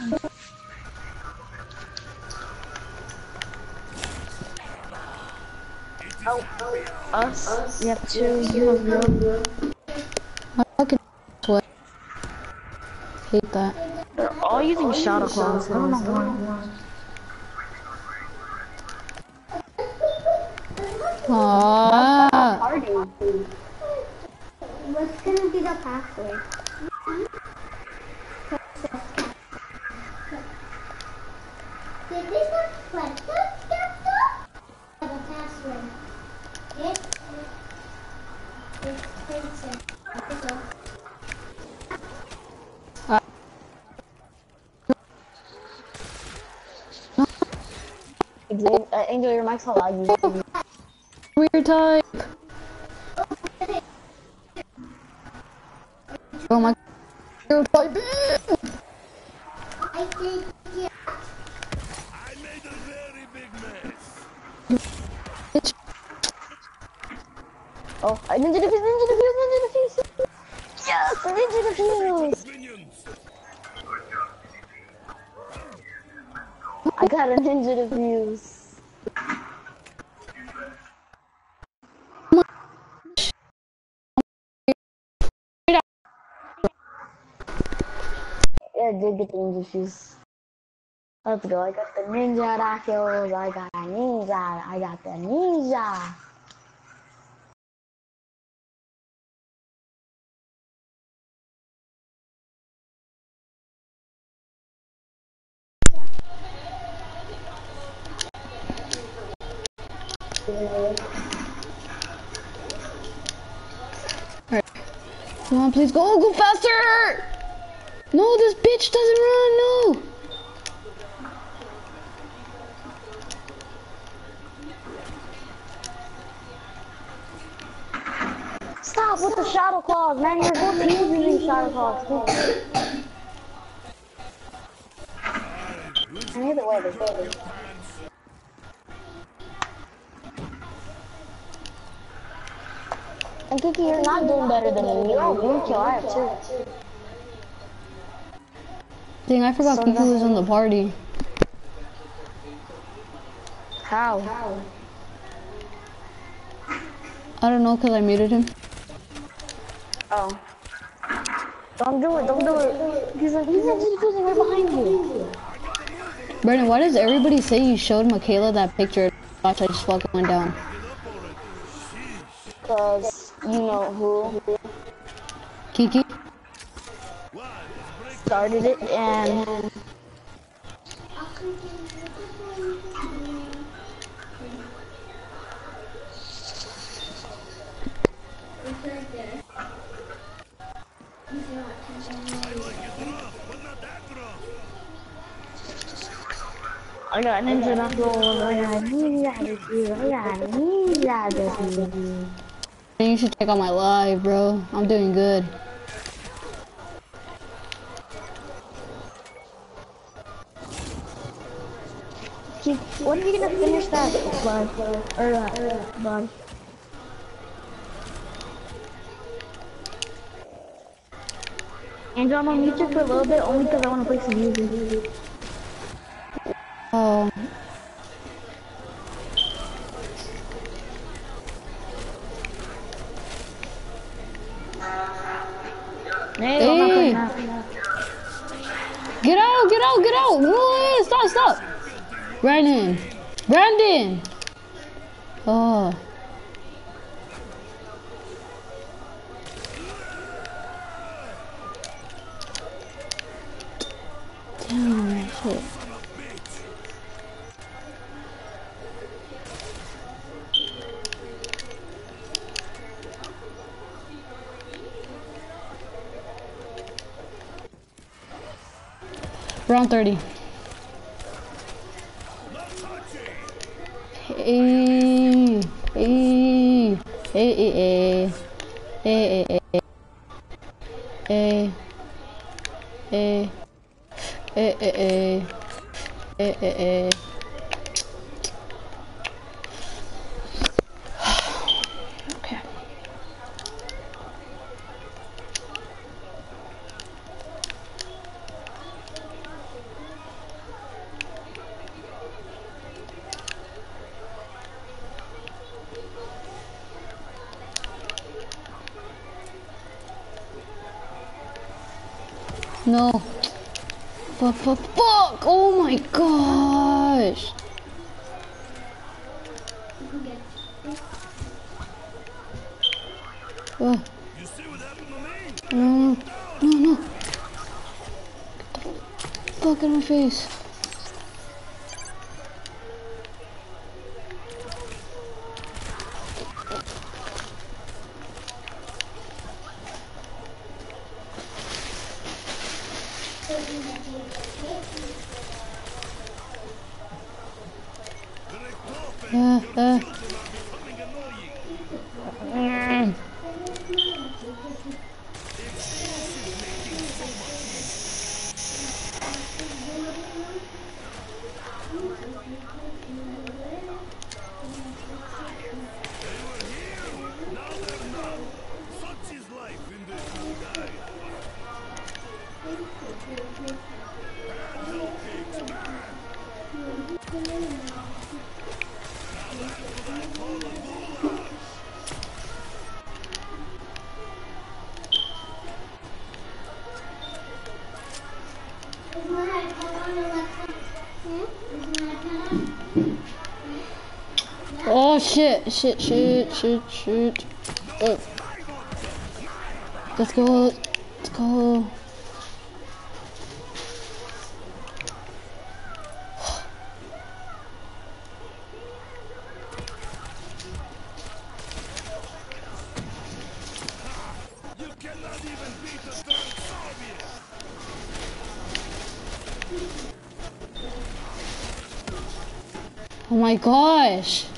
Oh, us. You have two. You have no. I fucking sweat. Hate that. They're all using shadow claws. I don't know why. Ah, Party. What's gonna be the password? Did this not press the password? Yes. It's Princess. That's all. Xavier, uh, Angel, your mic's so laggy. weird type. Oh my. Type. I think yeah. I made a very big mess. Bitch. Oh, I ninja defuse, ninja defuse, ninja defuse. Yes, ninja defuse. I got a ninja defuse. Yeah, I did get the ninja defuse. Let's go. I got the ninja rifles. I got a ninja. I got the ninja. Come on, please go. Oh, go faster! No, this bitch doesn't run. No. Stop with the shadow claws, man. You're both using shadow claws. I need the weather, And Kiki, you're not doing better than me. You're kill. I have two. Dang, I forgot So Kiki was in the party. How? I don't know, cause I muted him. Oh. Don't do it, don't do it. He's like, he's like, he's right behind you. Brandon, why does everybody say you showed Michaela that picture? Watch, I just fucking went down. Because you know who Kiki? started it and I got ninja knuckles, I got ninja defuse, I got ninja You should check out my live, bro. I'm doing good. When are you gonna finish that, bud? Or, uh, bud? Andrew, I'm gonna mute you for a little bit only because I want to play some music. Oh. Brandon. Brandon. Oh. Damn. Round 30. Shit, shit, shoot, shoot, shoot. Oh. Let's go. Let's go. Oh my gosh.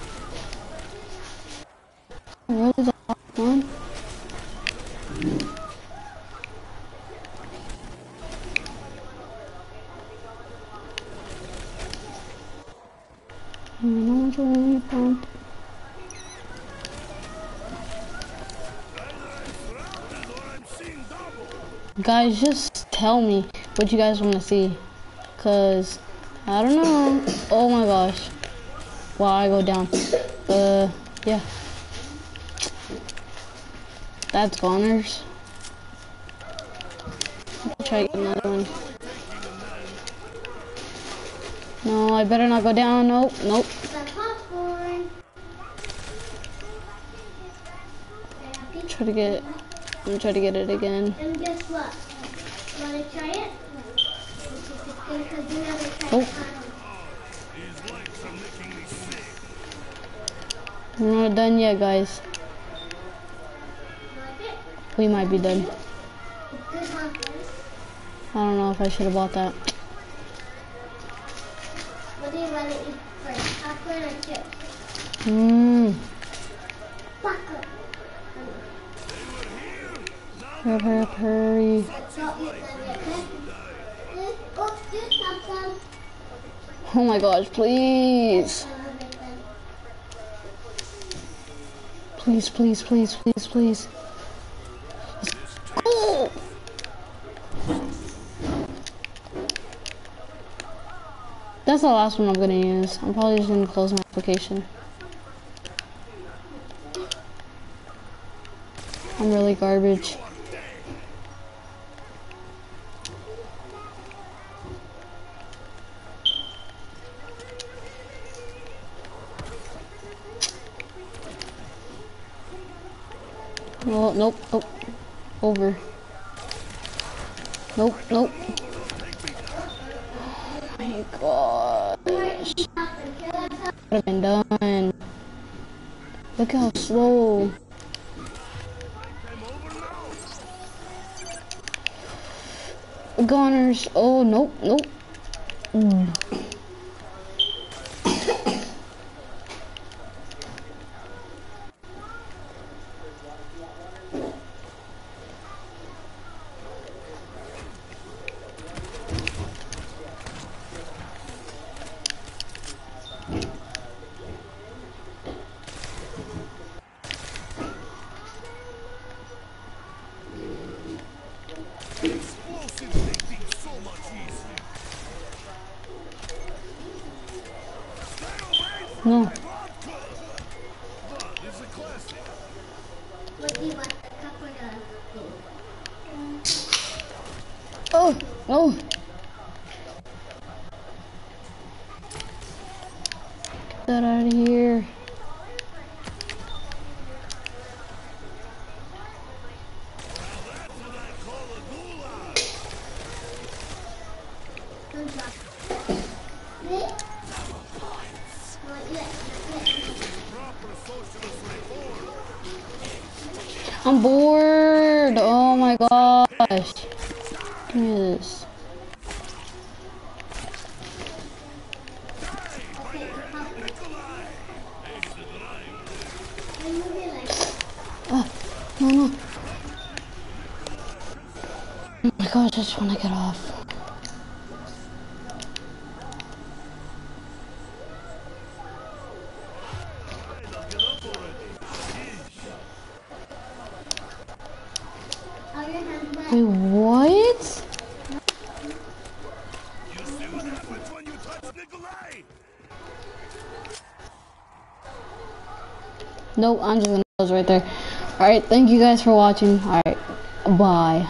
Guys, just tell me what you guys want to see. Cause, I don't know. Oh my gosh. Wow, I go down. Uh, yeah. That's goners. I'll try another one. No, I better not go down. Nope, nope. Try to get, I'm gonna try to get it again. And guess what? Oh. We're not done yet, guys. We might be done. I don't know if I should have bought that. gosh, please. Please, please, please, please, please. That's the last one I'm gonna use. I'm probably just gonna close my application. I'm really garbage. Oh, nope, nope. Over. Nope, nope. Oh my gosh. Would have been done. Look how slow. Goners. Oh, nope, nope. Mm. I'm just gonna close right there. Alright, thank you guys for watching. Alright, bye.